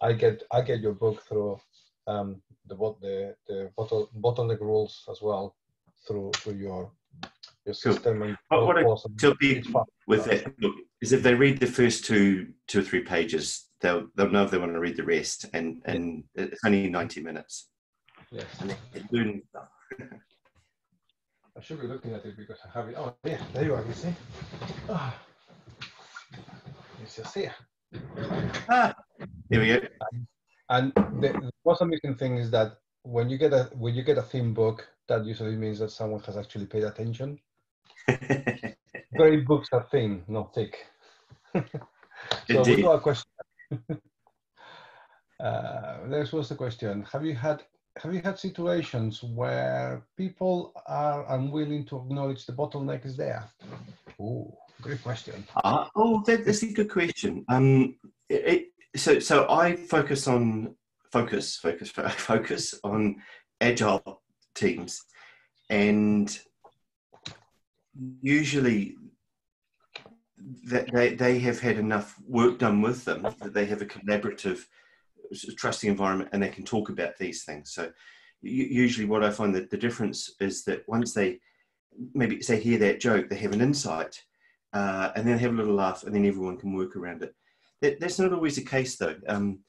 I get I get your book through um, the the the bottle, bottleneck rules as well through through your your system. And what, what I tell people with that book is if they read the first two two or three pages, they'll they'll know if they want to read the rest, and and it's only ninety minutes. Yes. stuff. I should be looking at it because I have it. Oh, yeah, there you are. You see? Oh. It's just here. Ah, here we go. And the, the most amazing thing is that when you get a when you get a theme book, that usually means that someone has actually paid attention. Great books are thin, not thick. so Indeed. we got a question. uh, this was the question. Have you had have you had situations where people are unwilling to acknowledge the bottleneck is there? Oh, great question. Uh, oh, that, that's a good question. Um, it, it, so, so I focus on focus, focus, focus on agile teams, and usually that they, they have had enough work done with them that they have a collaborative trusting environment and they can talk about these things. So usually what i find that the difference is that once they maybe say hear that joke they have an insight uh, and then have a little laugh and then everyone can work around it. That, that's not always the case though. Um,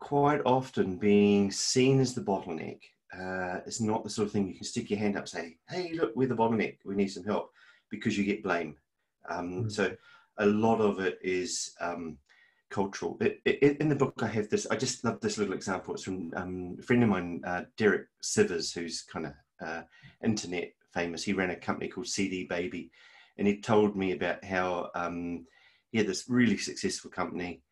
quite often being seen as the bottleneck uh, it's not the sort of thing you can stick your hand up and say hey look we're the bottleneck we need some help because you get blame um, mm. so a lot of it is um, cultural. It, it, in the book, I have this. I just love this little example. It's from um, a friend of mine, uh, Derek Sivers, who's kind of uh, internet famous. He ran a company called CD Baby, and he told me about how um, he had this really successful company,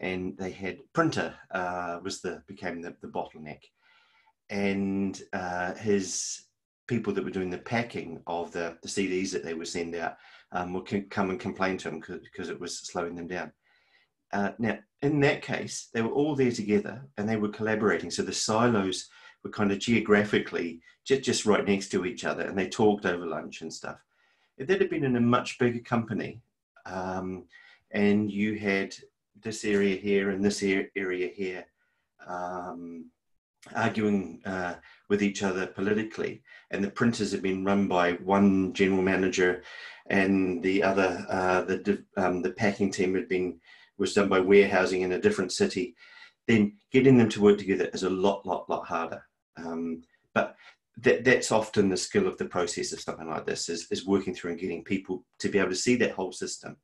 and they had printer uh, was the became the, the bottleneck, and uh, his people that were doing the packing of the, the CDs that they would send out um, would come and complain to him because it was slowing them down. Uh, now, in that case, they were all there together and they were collaborating. So the silos were kind of geographically just, just right next to each other and they talked over lunch and stuff. If that had been in a much bigger company um, and you had this area here and this area here um, arguing uh, with each other politically, and the printers had been run by one general manager and the other, uh, the, um, the packing team had been was done by warehousing in a different city, then getting them to work together is a lot, lot, lot harder. Um, but that, that's often the skill of the process of something like this is, is working through and getting people to be able to see that whole system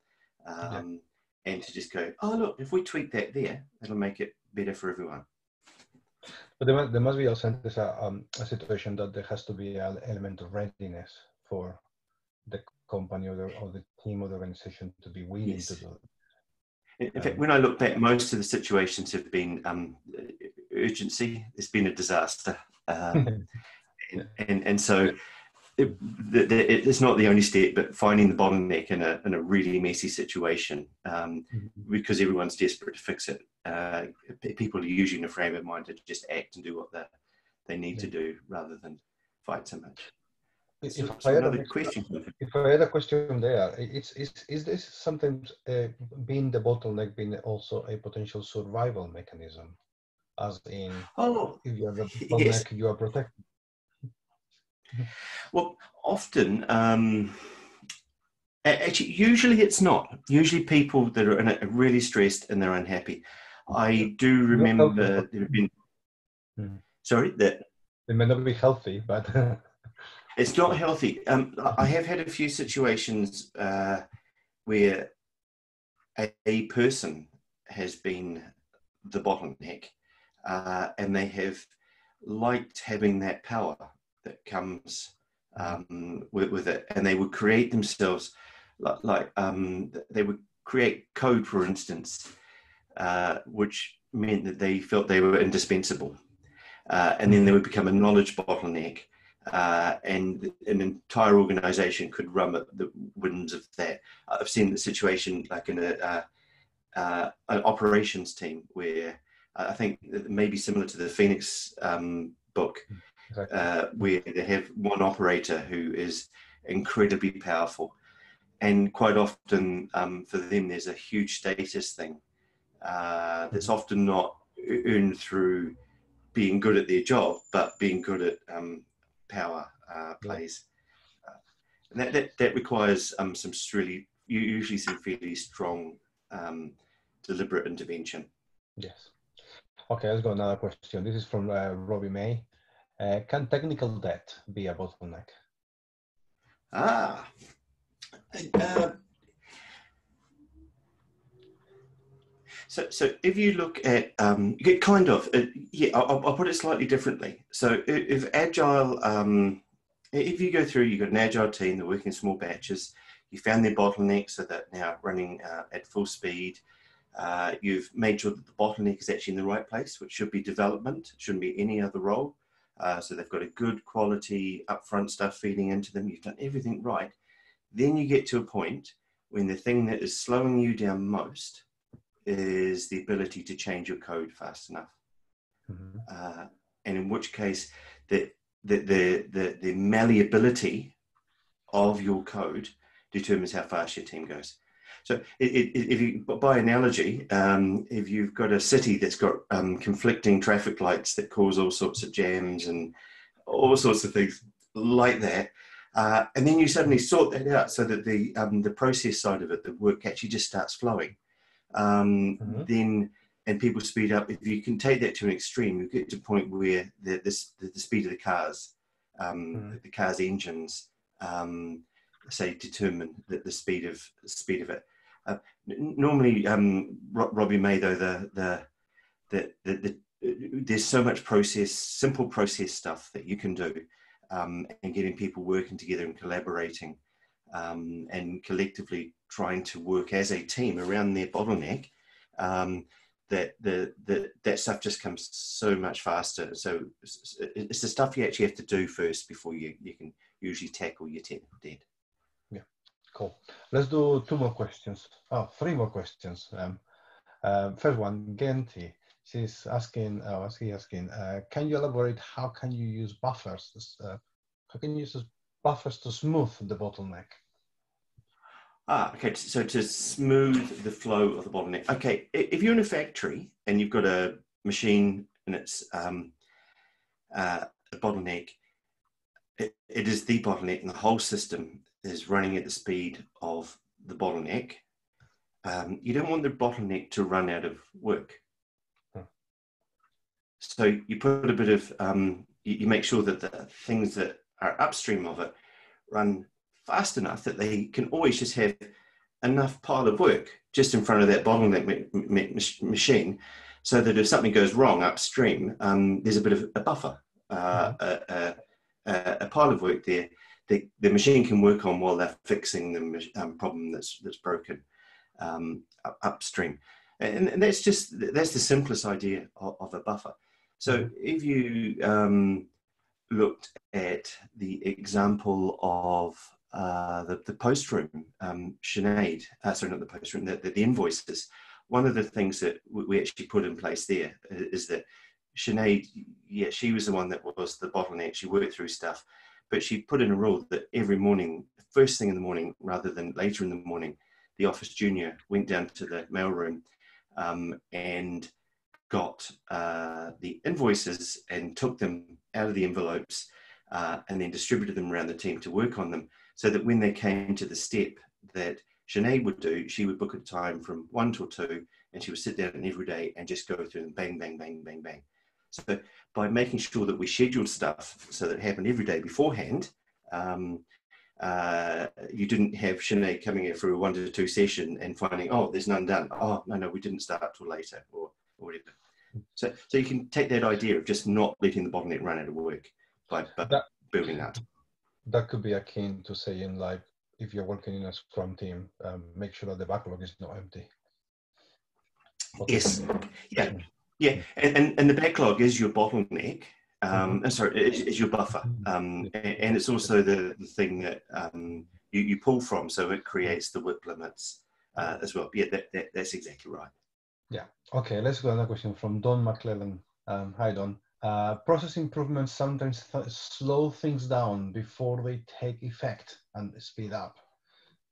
um, and to just go, oh, look, if we tweak that there, it'll make it better for everyone. But there, there must be also a, um, a situation that there has to be an element of readiness for the company or the, or the team or the organization to be willing yes. to do it. In fact, when I look back, most of the situations have been um, urgency. It's been a disaster, um, and, and, and so it, it, it's not the only state, but finding the bottleneck in a in a really messy situation um, mm-hmm. because everyone's desperate to fix it. Uh, people are usually in a frame of mind to just act and do what they they need yeah. to do rather than fight so much. If, if I, had a, question, if I had a question there, it's, is is this sometimes uh, being the bottleneck being also a potential survival mechanism, as in oh, if you are the bottleneck, yes. you are protected. Well, often, um, actually, usually it's not. Usually, people that are, are really stressed and they're unhappy. I do remember there have been. Hmm. Sorry, that it may not be healthy, but. It's not healthy. Um, I have had a few situations uh, where a, a, person has been the bottleneck uh, and they have liked having that power that comes um, with, with, it. And they would create themselves like, like um, they would create code, for instance, uh, which meant that they felt they were indispensable. Uh, and then they would become a knowledge bottleneck uh, and an entire organization could run at the winds of that. I've seen the situation like in a, uh, uh, an operations team where I think maybe similar to the Phoenix um, book, exactly. Uh, where they have one operator who is incredibly powerful. And quite often um, for them, there's a huge status thing uh, that's mm-hmm. often not earned through being good at their job, but being good at um, power uh, plays. Uh, and that, that, that requires um, some really, usually some fairly strong, um, deliberate intervention. Yes. Okay, let's go another question. This is from uh, Robbie May. Uh, can technical debt be a bottleneck? Ah, uh, So, so if you look at um, kind of, uh, yeah, I'll, I'll, put it slightly differently. So, if, if agile, um, if you go through, you've got an agile team, they're working in small batches. You found their bottleneck, so that now running uh, at full speed. Uh, you've made sure that the bottleneck is actually in the right place, which should be development, shouldn't be any other role. Uh, so they've got a good quality upfront stuff feeding into them. You've done everything right. Then you get to a point when the thing that is slowing you down most is the ability to change your code fast enough. Mm-hmm. Uh, and in which case, the, the, the, the, the malleability of your code determines how fast your team goes. So, if you, by analogy, um, if you've got a city that's got um, conflicting traffic lights that cause all sorts of jams and all sorts of things like that, uh, and then you suddenly sort that out so that the um, the process side of it, the work actually just starts flowing um, mm-hmm. then and people speed up. If you can take that to an extreme, you get to a point where the the, the speed of the cars, um, mm-hmm. the car's engines, um, say determine the, the speed of speed of it. Uh, normally, um, Robbie May, though, the, the, the, the, the there's so much process, simple process stuff that you can do, um, and getting people working together and collaborating, um, and collectively trying to work as a team around their bottleneck. Um, that the, the that stuff just comes so much faster. So it's the stuff you actually have to do first before you, you can usually tackle your technical debt. Cool. Let's do two more questions. Oh, three more questions. Um, uh, first one, Genti. She's asking, uh, asking, asking, uh, can you elaborate how can you use buffers? Uh, how can you use buffers to smooth the bottleneck? Ah, okay. So to smooth the flow of the bottleneck. Okay, if you're in a factory and you've got a machine and it's um, uh, a bottleneck, it, it is the bottleneck, and the whole system is running at the speed of the bottleneck. Um, you don't want the bottleneck to run out of work. Hmm. So you put a bit of, um, you, you make sure that the things that are upstream of it run fast enough that they can always just have enough pile of work just in front of that bottleneck machine so that if something goes wrong upstream, um, there's a bit of a buffer, uh, mm-hmm. a, a, a, pile of work there the, the machine can work on while they're fixing the um, problem that's, that's broken um, upstream. And, and, that's just, that's the simplest idea of, of a buffer. So mm-hmm. if you um, looked at the example of uh, the, the post room, um, Sinead, uh, sorry, not the post room, the, the, the, invoices. One of the things that we actually put in place there is that Sinead, yeah, she was the one that was the bottleneck. She worked through stuff, but she put in a rule that every morning, first thing in the morning, rather than later in the morning, the office junior went down to the mailroom um, and got uh, the invoices and took them out of the envelopes uh, and then distributed them around the team to work on them so that when they came to the step that Sinead would do, she would book a time from one till two, and she would sit down every day and just go through them, bang, bang, bang, bang, bang. So by making sure that we scheduled stuff so that it happened every day beforehand, um, uh, you didn't have Sinead coming in for a one to two session and finding, oh, there's none done. Oh, no, no, we didn't start till later or, or whatever. So, so you can take that idea of just not letting the bottleneck run out of work by, by that, building that. That could be akin to saying like if you're working in a scrum team um, make sure that the backlog is not empty. Yes. Yeah yeah and, and, the backlog is your bottleneck um, mm-hmm. sorry is, is, your buffer mm-hmm. um, and, it's also the, the thing that um, you, you pull from so it creates the WIP limits uh, as well yeah that, that, that's exactly right yeah okay let's go to another question from don mcclellan um, hi don uh, process improvements sometimes th slow things down before they take effect and speed up.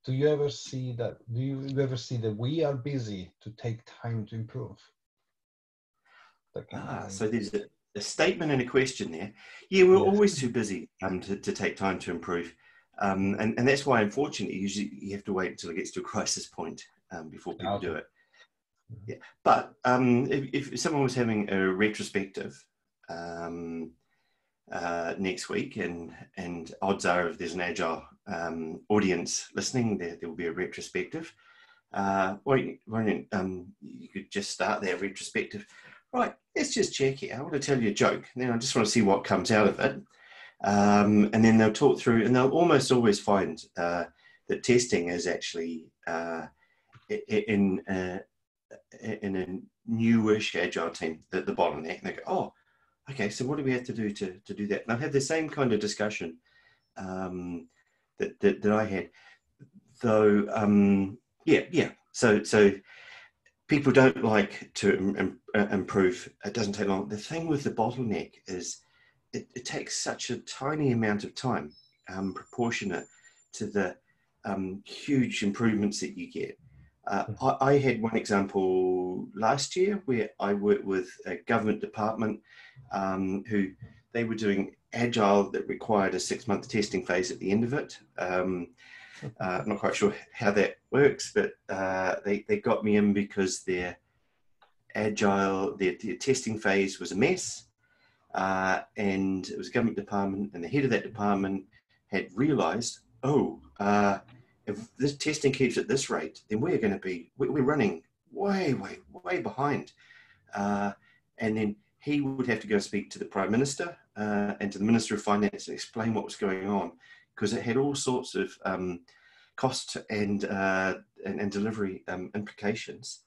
Do you ever see that? Do you ever see that we are busy to take time to improve? Ah, so there's a, a, statement and a question there. Yeah, we're always too busy um, to, to take time to improve. Um, and, and that's why, unfortunately, usually you have to wait until it gets to a crisis point um, before people do it. Mm-hmm. Yeah. But um, if, if, someone was having a retrospective um, uh, next week, and and odds are if there's an agile um, audience listening, there there will be a retrospective. Uh, why, why um, you could just start that retrospective. Right, let's just check it. I want to tell you a joke, and then I just want to see what comes out of it. Um, and then they'll talk through, and they'll almost always find uh, that testing is actually uh, in uh, in a newish agile team that the bottleneck. And they go, oh, okay, so what do we have to do to, to do that? And I've had the same kind of discussion um, that, that, that I had, though, um, yeah, yeah. So, so people don't like to Im- uh, improve. It doesn't take long. The thing with the bottleneck is it, it takes such a tiny amount of time, um, proportionate to the um, huge improvements that you get. Uh, hmm. I, I, had one example last year where I worked with a government department um, who they were doing agile that required a six month testing phase at the end of it. Uh, I'm not quite sure how that works, but uh, they, they got me in because their agile, their, their testing phase was a mess. Uh, and it was a government department, and the head of that department had realized, oh, uh, if this testing keeps at this rate, then we're going to be we're running way, way, way behind. Uh, and then he would have to go speak to the prime minister uh, and to the minister of finance and explain what was going on because it had all sorts of um, cost and, uh, and, and delivery um, implications.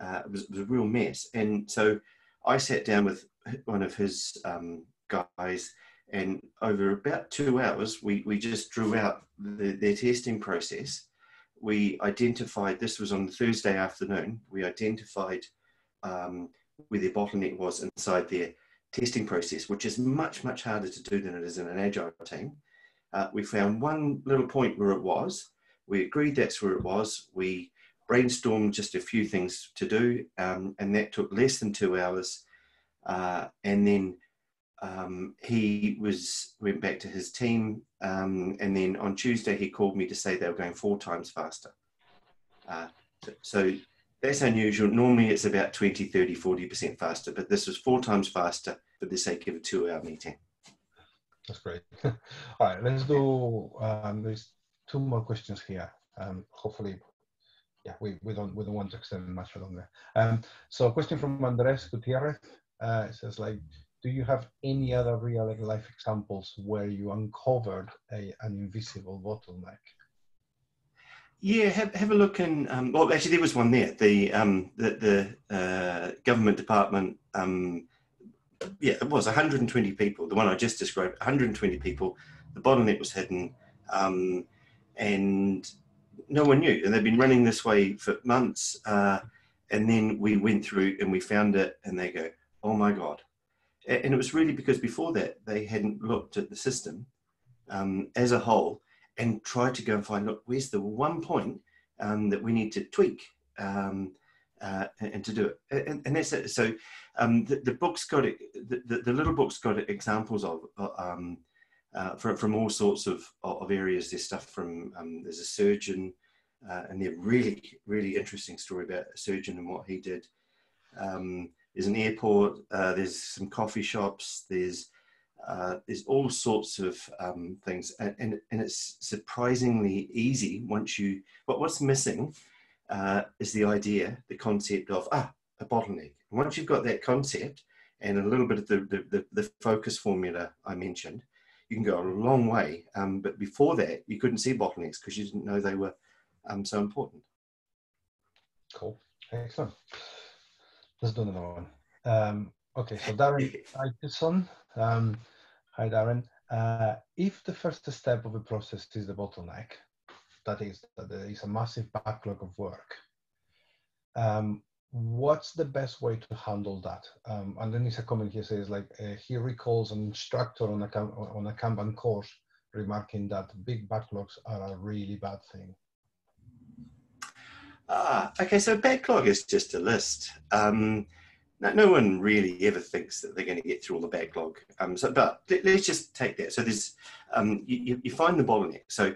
Uh, it, was, it, was, a real mess. And so I sat down with one of his um, guys, and over about two hours, we, we just drew out the, their testing process. We identified, this was on Thursday afternoon, we identified um, where their bottleneck was inside their testing process, which is much, much harder to do than it is in an agile team. Uh, we found one little point where it was. We agreed that's where it was. We brainstormed just a few things to do, um, and that took less than two hours. Uh, and then um, he was went back to his team, um, and then on Tuesday he called me to say they were going four times faster. Uh, so, so, that's unusual. Normally it's about 20, 30, 40% faster, but this was four times faster for the sake of a two-hour meeting. That's great. All right, let's do. Um, there's two more questions here. Um, hopefully, yeah, we, we don't we don't want to extend much longer. Um, so, a question from Andres Gutierrez. Uh, it says like, do you have any other real life examples where you uncovered a, an invisible bottleneck? Yeah, have, have a look in. Um, well, actually, there was one there. The um, the, the uh, government department. Um, yeah, it was 120 people. The one I just described, 120 people. The bottleneck was hidden, um, and no one knew. And they've been running this way for months. Uh, and then we went through and we found it, and they go, "Oh my god!" and it was really because before that they hadn't looked at the system um, as a whole and tried to go and find look where's the one point um, that we need to tweak um, uh, and, to do it. And, and that's it so um, the, the, book's got it the, the, the, little book's got examples of uh, um, uh, from, from all sorts of, of areas. There's stuff from um, there's a surgeon uh, and they're really really interesting story about a surgeon and what he did. Um, there's an airport, uh, there's some coffee shops, there's uh, there's all sorts of um, things, and, and, and it's surprisingly easy once you. But what's missing uh, is the idea, the concept of ah a bottleneck. And once you've got that concept and a little bit of the the, the, the focus formula I mentioned, you can go a long way. Um, but before that, you couldn't see bottlenecks because you didn't know they were um, so important. Cool, excellent. Let's do another one. Um, okay, so Darren. Um, hi, Darren. Uh, if the first step of the process is the bottleneck, that is, that there is a massive backlog of work, um, what's the best way to handle that? Um, and then there's a comment here says like, uh, he recalls an instructor on a, on a Kanban course remarking that big backlogs are a really bad thing. Ah, okay. So backlog is just a list. Um, no, no, one really ever thinks that they're going to get through all the backlog. Um, so, but let, us just take that. So there's um, you, you, find the bottleneck. So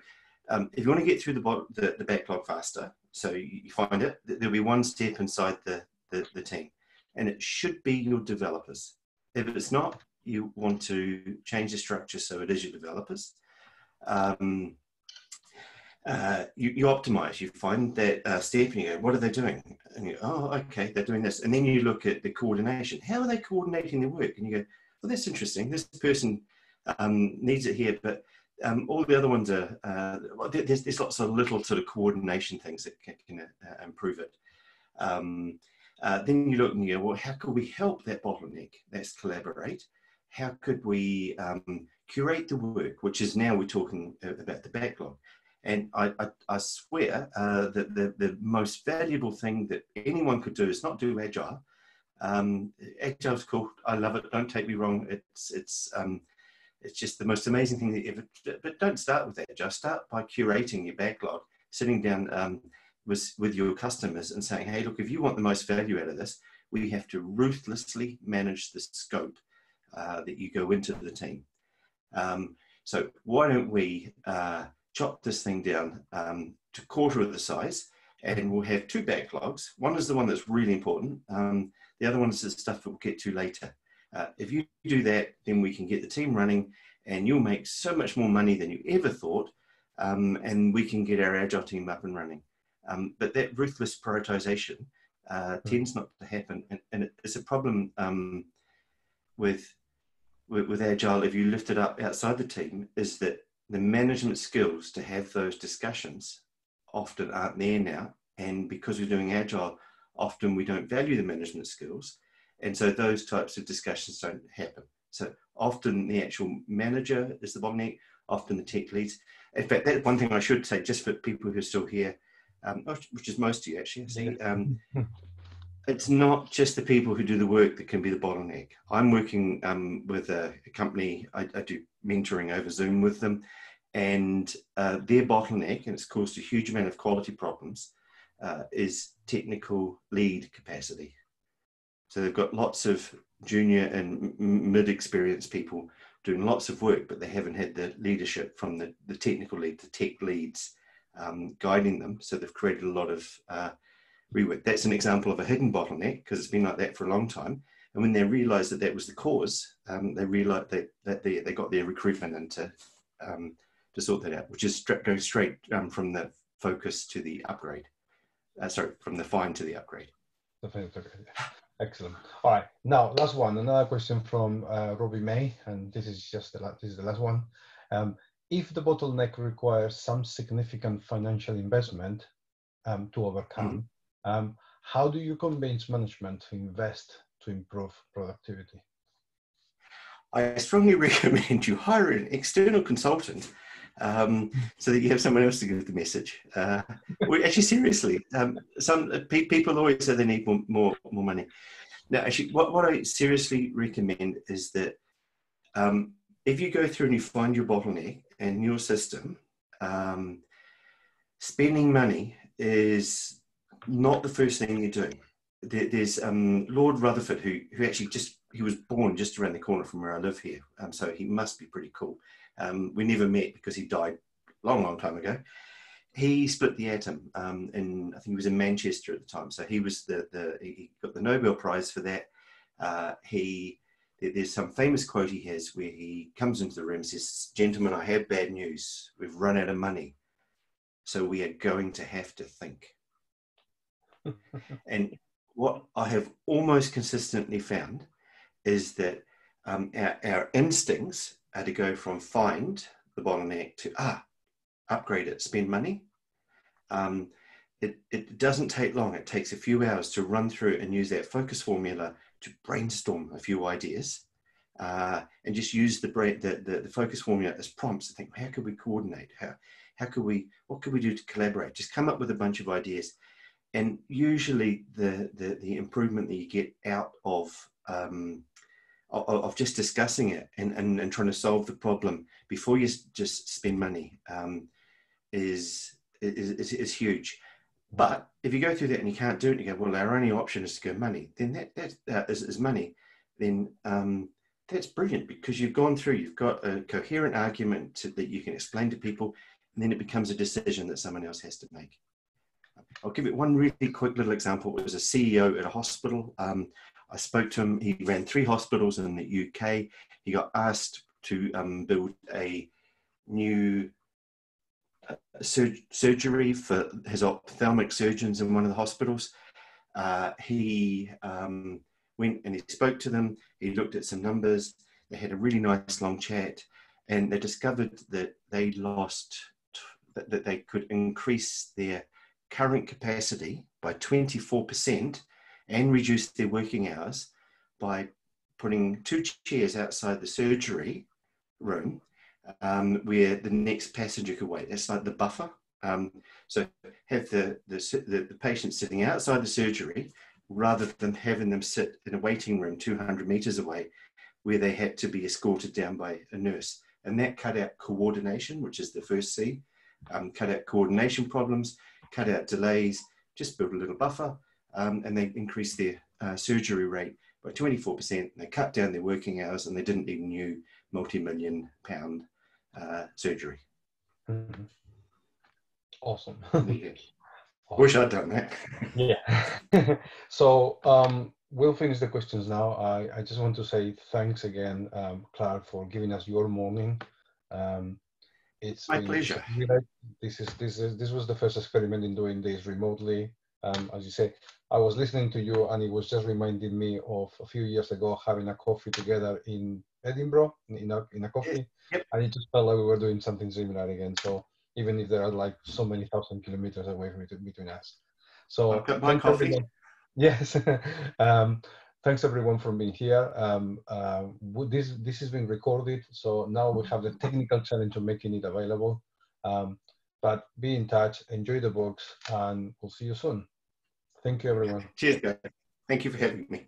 um, if you want to get through the, the, the backlog faster, so you, find it, there'll be one step inside the, the, the team, and it should be your developers. If it's not, you want to change the structure so it is your developers. Um, uh, you, you optimize, you find that uh, step and you go, what are they doing? And you go, oh, okay, they're doing this. And then you look at the coordination. How are they coordinating their work? And you go, well, that's interesting. This person um, needs it here, but um, all the other ones are, uh, there's, there's lots of little sort of coordination things that can, can uh, improve it. Um, uh, then you look and you go, well, how could we help that bottleneck? Let's collaborate. How could we um, curate the work, which is now we're talking about the backlog. And I, I, I swear uh, that the, the most valuable thing that anyone could do is not do agile. Um, agile's cool. I love it. Don't take me wrong. It's it's um, it's just the most amazing thing that ever. But don't start with that. Just Start by curating your backlog, sitting down um, with with your customers and saying, "Hey, look, if you want the most value out of this, we have to ruthlessly manage the scope uh, that you go into the team." Um, so why don't we uh, chop this thing down um, to quarter of the size and we'll have two backlogs. One is the one that's really important. Um, the other one is the stuff that we'll get to later. Uh, if you do that, then we can get the team running and you'll make so much more money than you ever thought. um, and we can get our agile team up and running. Um, but that ruthless prioritization uh, mm. tends not to happen, and, and it's a problem um, with, with, with agile. If you lift it up outside the team, is that the management skills to have those discussions often aren't there now, and because we're doing agile, often we don't value the management skills, and so those types of discussions don't happen. So often the actual manager is the bottleneck, often the tech leads. In fact, that's one thing I should say, just for people who are still here, um, which is most of you actually. See, um, it's not just the people who do the work that can be the bottleneck. I'm working um, with a, a company. I, I, do mentoring over Zoom with them, and uh, their bottleneck, and it's caused a huge amount of quality problems, uh, is technical lead capacity. So they've got lots of junior and mid-experienced people doing lots of work, but they haven't had the leadership from the, the technical lead, the tech leads um, guiding them. So they've created a lot of uh, rework. That's an example of a hidden bottleneck because it's been like that for a long time. And when they realized that that was the cause, um, they realized that, that they, they got their recruitment into um, to sort that out, which is straight, go straight um, from the focus to the upgrade. Uh, sorry, from the find to the upgrade. Excellent. All right. Now, last one. Another question from uh, Robbie May, and this is just the last, this is the last one. Um, if the bottleneck requires some significant financial investment um, to overcome, mm. um, how do you convince management to invest to improve productivity? I strongly recommend you hire an external consultant um, so that you have someone else to give the message. Uh, actually, seriously, um, some uh, pe- people always say they need more, more, more money. Now, actually, what, what I seriously recommend is that um, if you go through and you find your bottleneck and your system, um, spending money is not the first thing you do. There, there's um, Lord Rutherford, who, who actually just, he was born just around the corner from where I live here. Um, so he must be pretty cool. Um, we never met because he died a long, long time ago. He split the atom, um, and I think he was in Manchester at the time. So he was the, the he got the Nobel Prize for that. Uh, he there's some famous quote he has where he comes into the room and says, "Gentlemen, I have bad news. We've run out of money, so we are going to have to think." and what I have almost consistently found is that um, our, our instincts are to go from find the bottleneck to ah, upgrade it, spend money. Um, it, it doesn't take long. It takes a few hours to run through and use that focus formula to brainstorm a few ideas uh, and just use the, brain, the, the, the, focus formula as prompts to think, how could we coordinate? How, how could we, what could we do to collaborate? Just come up with a bunch of ideas. And usually the, the, the improvement that you get out of um, of, of just discussing it and, and, and trying to solve the problem before you just spend money um, is, is, is, is, huge. But if you go through that and you can't do it, you go, well, our only option is to go money, then that, that uh, is, is money. Then um, that's brilliant because you've gone through, you've got a coherent argument to, that you can explain to people, and then it becomes a decision that someone else has to make. I'll give it one really quick little example. It was a CEO at a hospital. Um, I spoke to him. He ran three hospitals in the UK. He got asked to um, build a new uh, sur- surgery for his ophthalmic surgeons in one of the hospitals. Uh, he um, went and he spoke to them. He looked at some numbers. They had a really nice long chat, and they discovered that they lost that, that they could increase their current capacity by 24% and reduce their working hours by putting two chairs outside the surgery room um, where the next passenger could wait. That's like the buffer. Um, so have the, the, the, the patient sitting outside the surgery rather than having them sit in a waiting room 200 meters away where they had to be escorted down by a nurse. And that cut out coordination, which is the first C, um, cut out coordination problems, cut out delays, just build a little buffer, um, and they increased their uh, surgery rate by 24%. They cut down their working hours and they didn't need new multi-million pound uh, surgery. Mm-hmm. Awesome. yeah. awesome. Wish I'd done that. yeah. so um, we'll finish the questions now. I, I just want to say thanks again, um, Clarke, for giving us your morning. Um, It's my pleasure. This is this is this was the first experiment in doing this remotely. Um, as you say, I was listening to you, and it was just reminding me of a few years ago having a coffee together in Edinburgh in a in a coffee, yep. and it just felt like we were doing something similar again. So even if there are like so many thousand kilometers away from between us, so my coffee. Everyone. Yes. um, thanks everyone for being here. Um, uh, this this has been recorded, so now we have the technical challenge of making it available. Um, but be in touch, enjoy the books, and we'll see you soon. Thank you, everyone. Cheers, guys. Thank you for having me.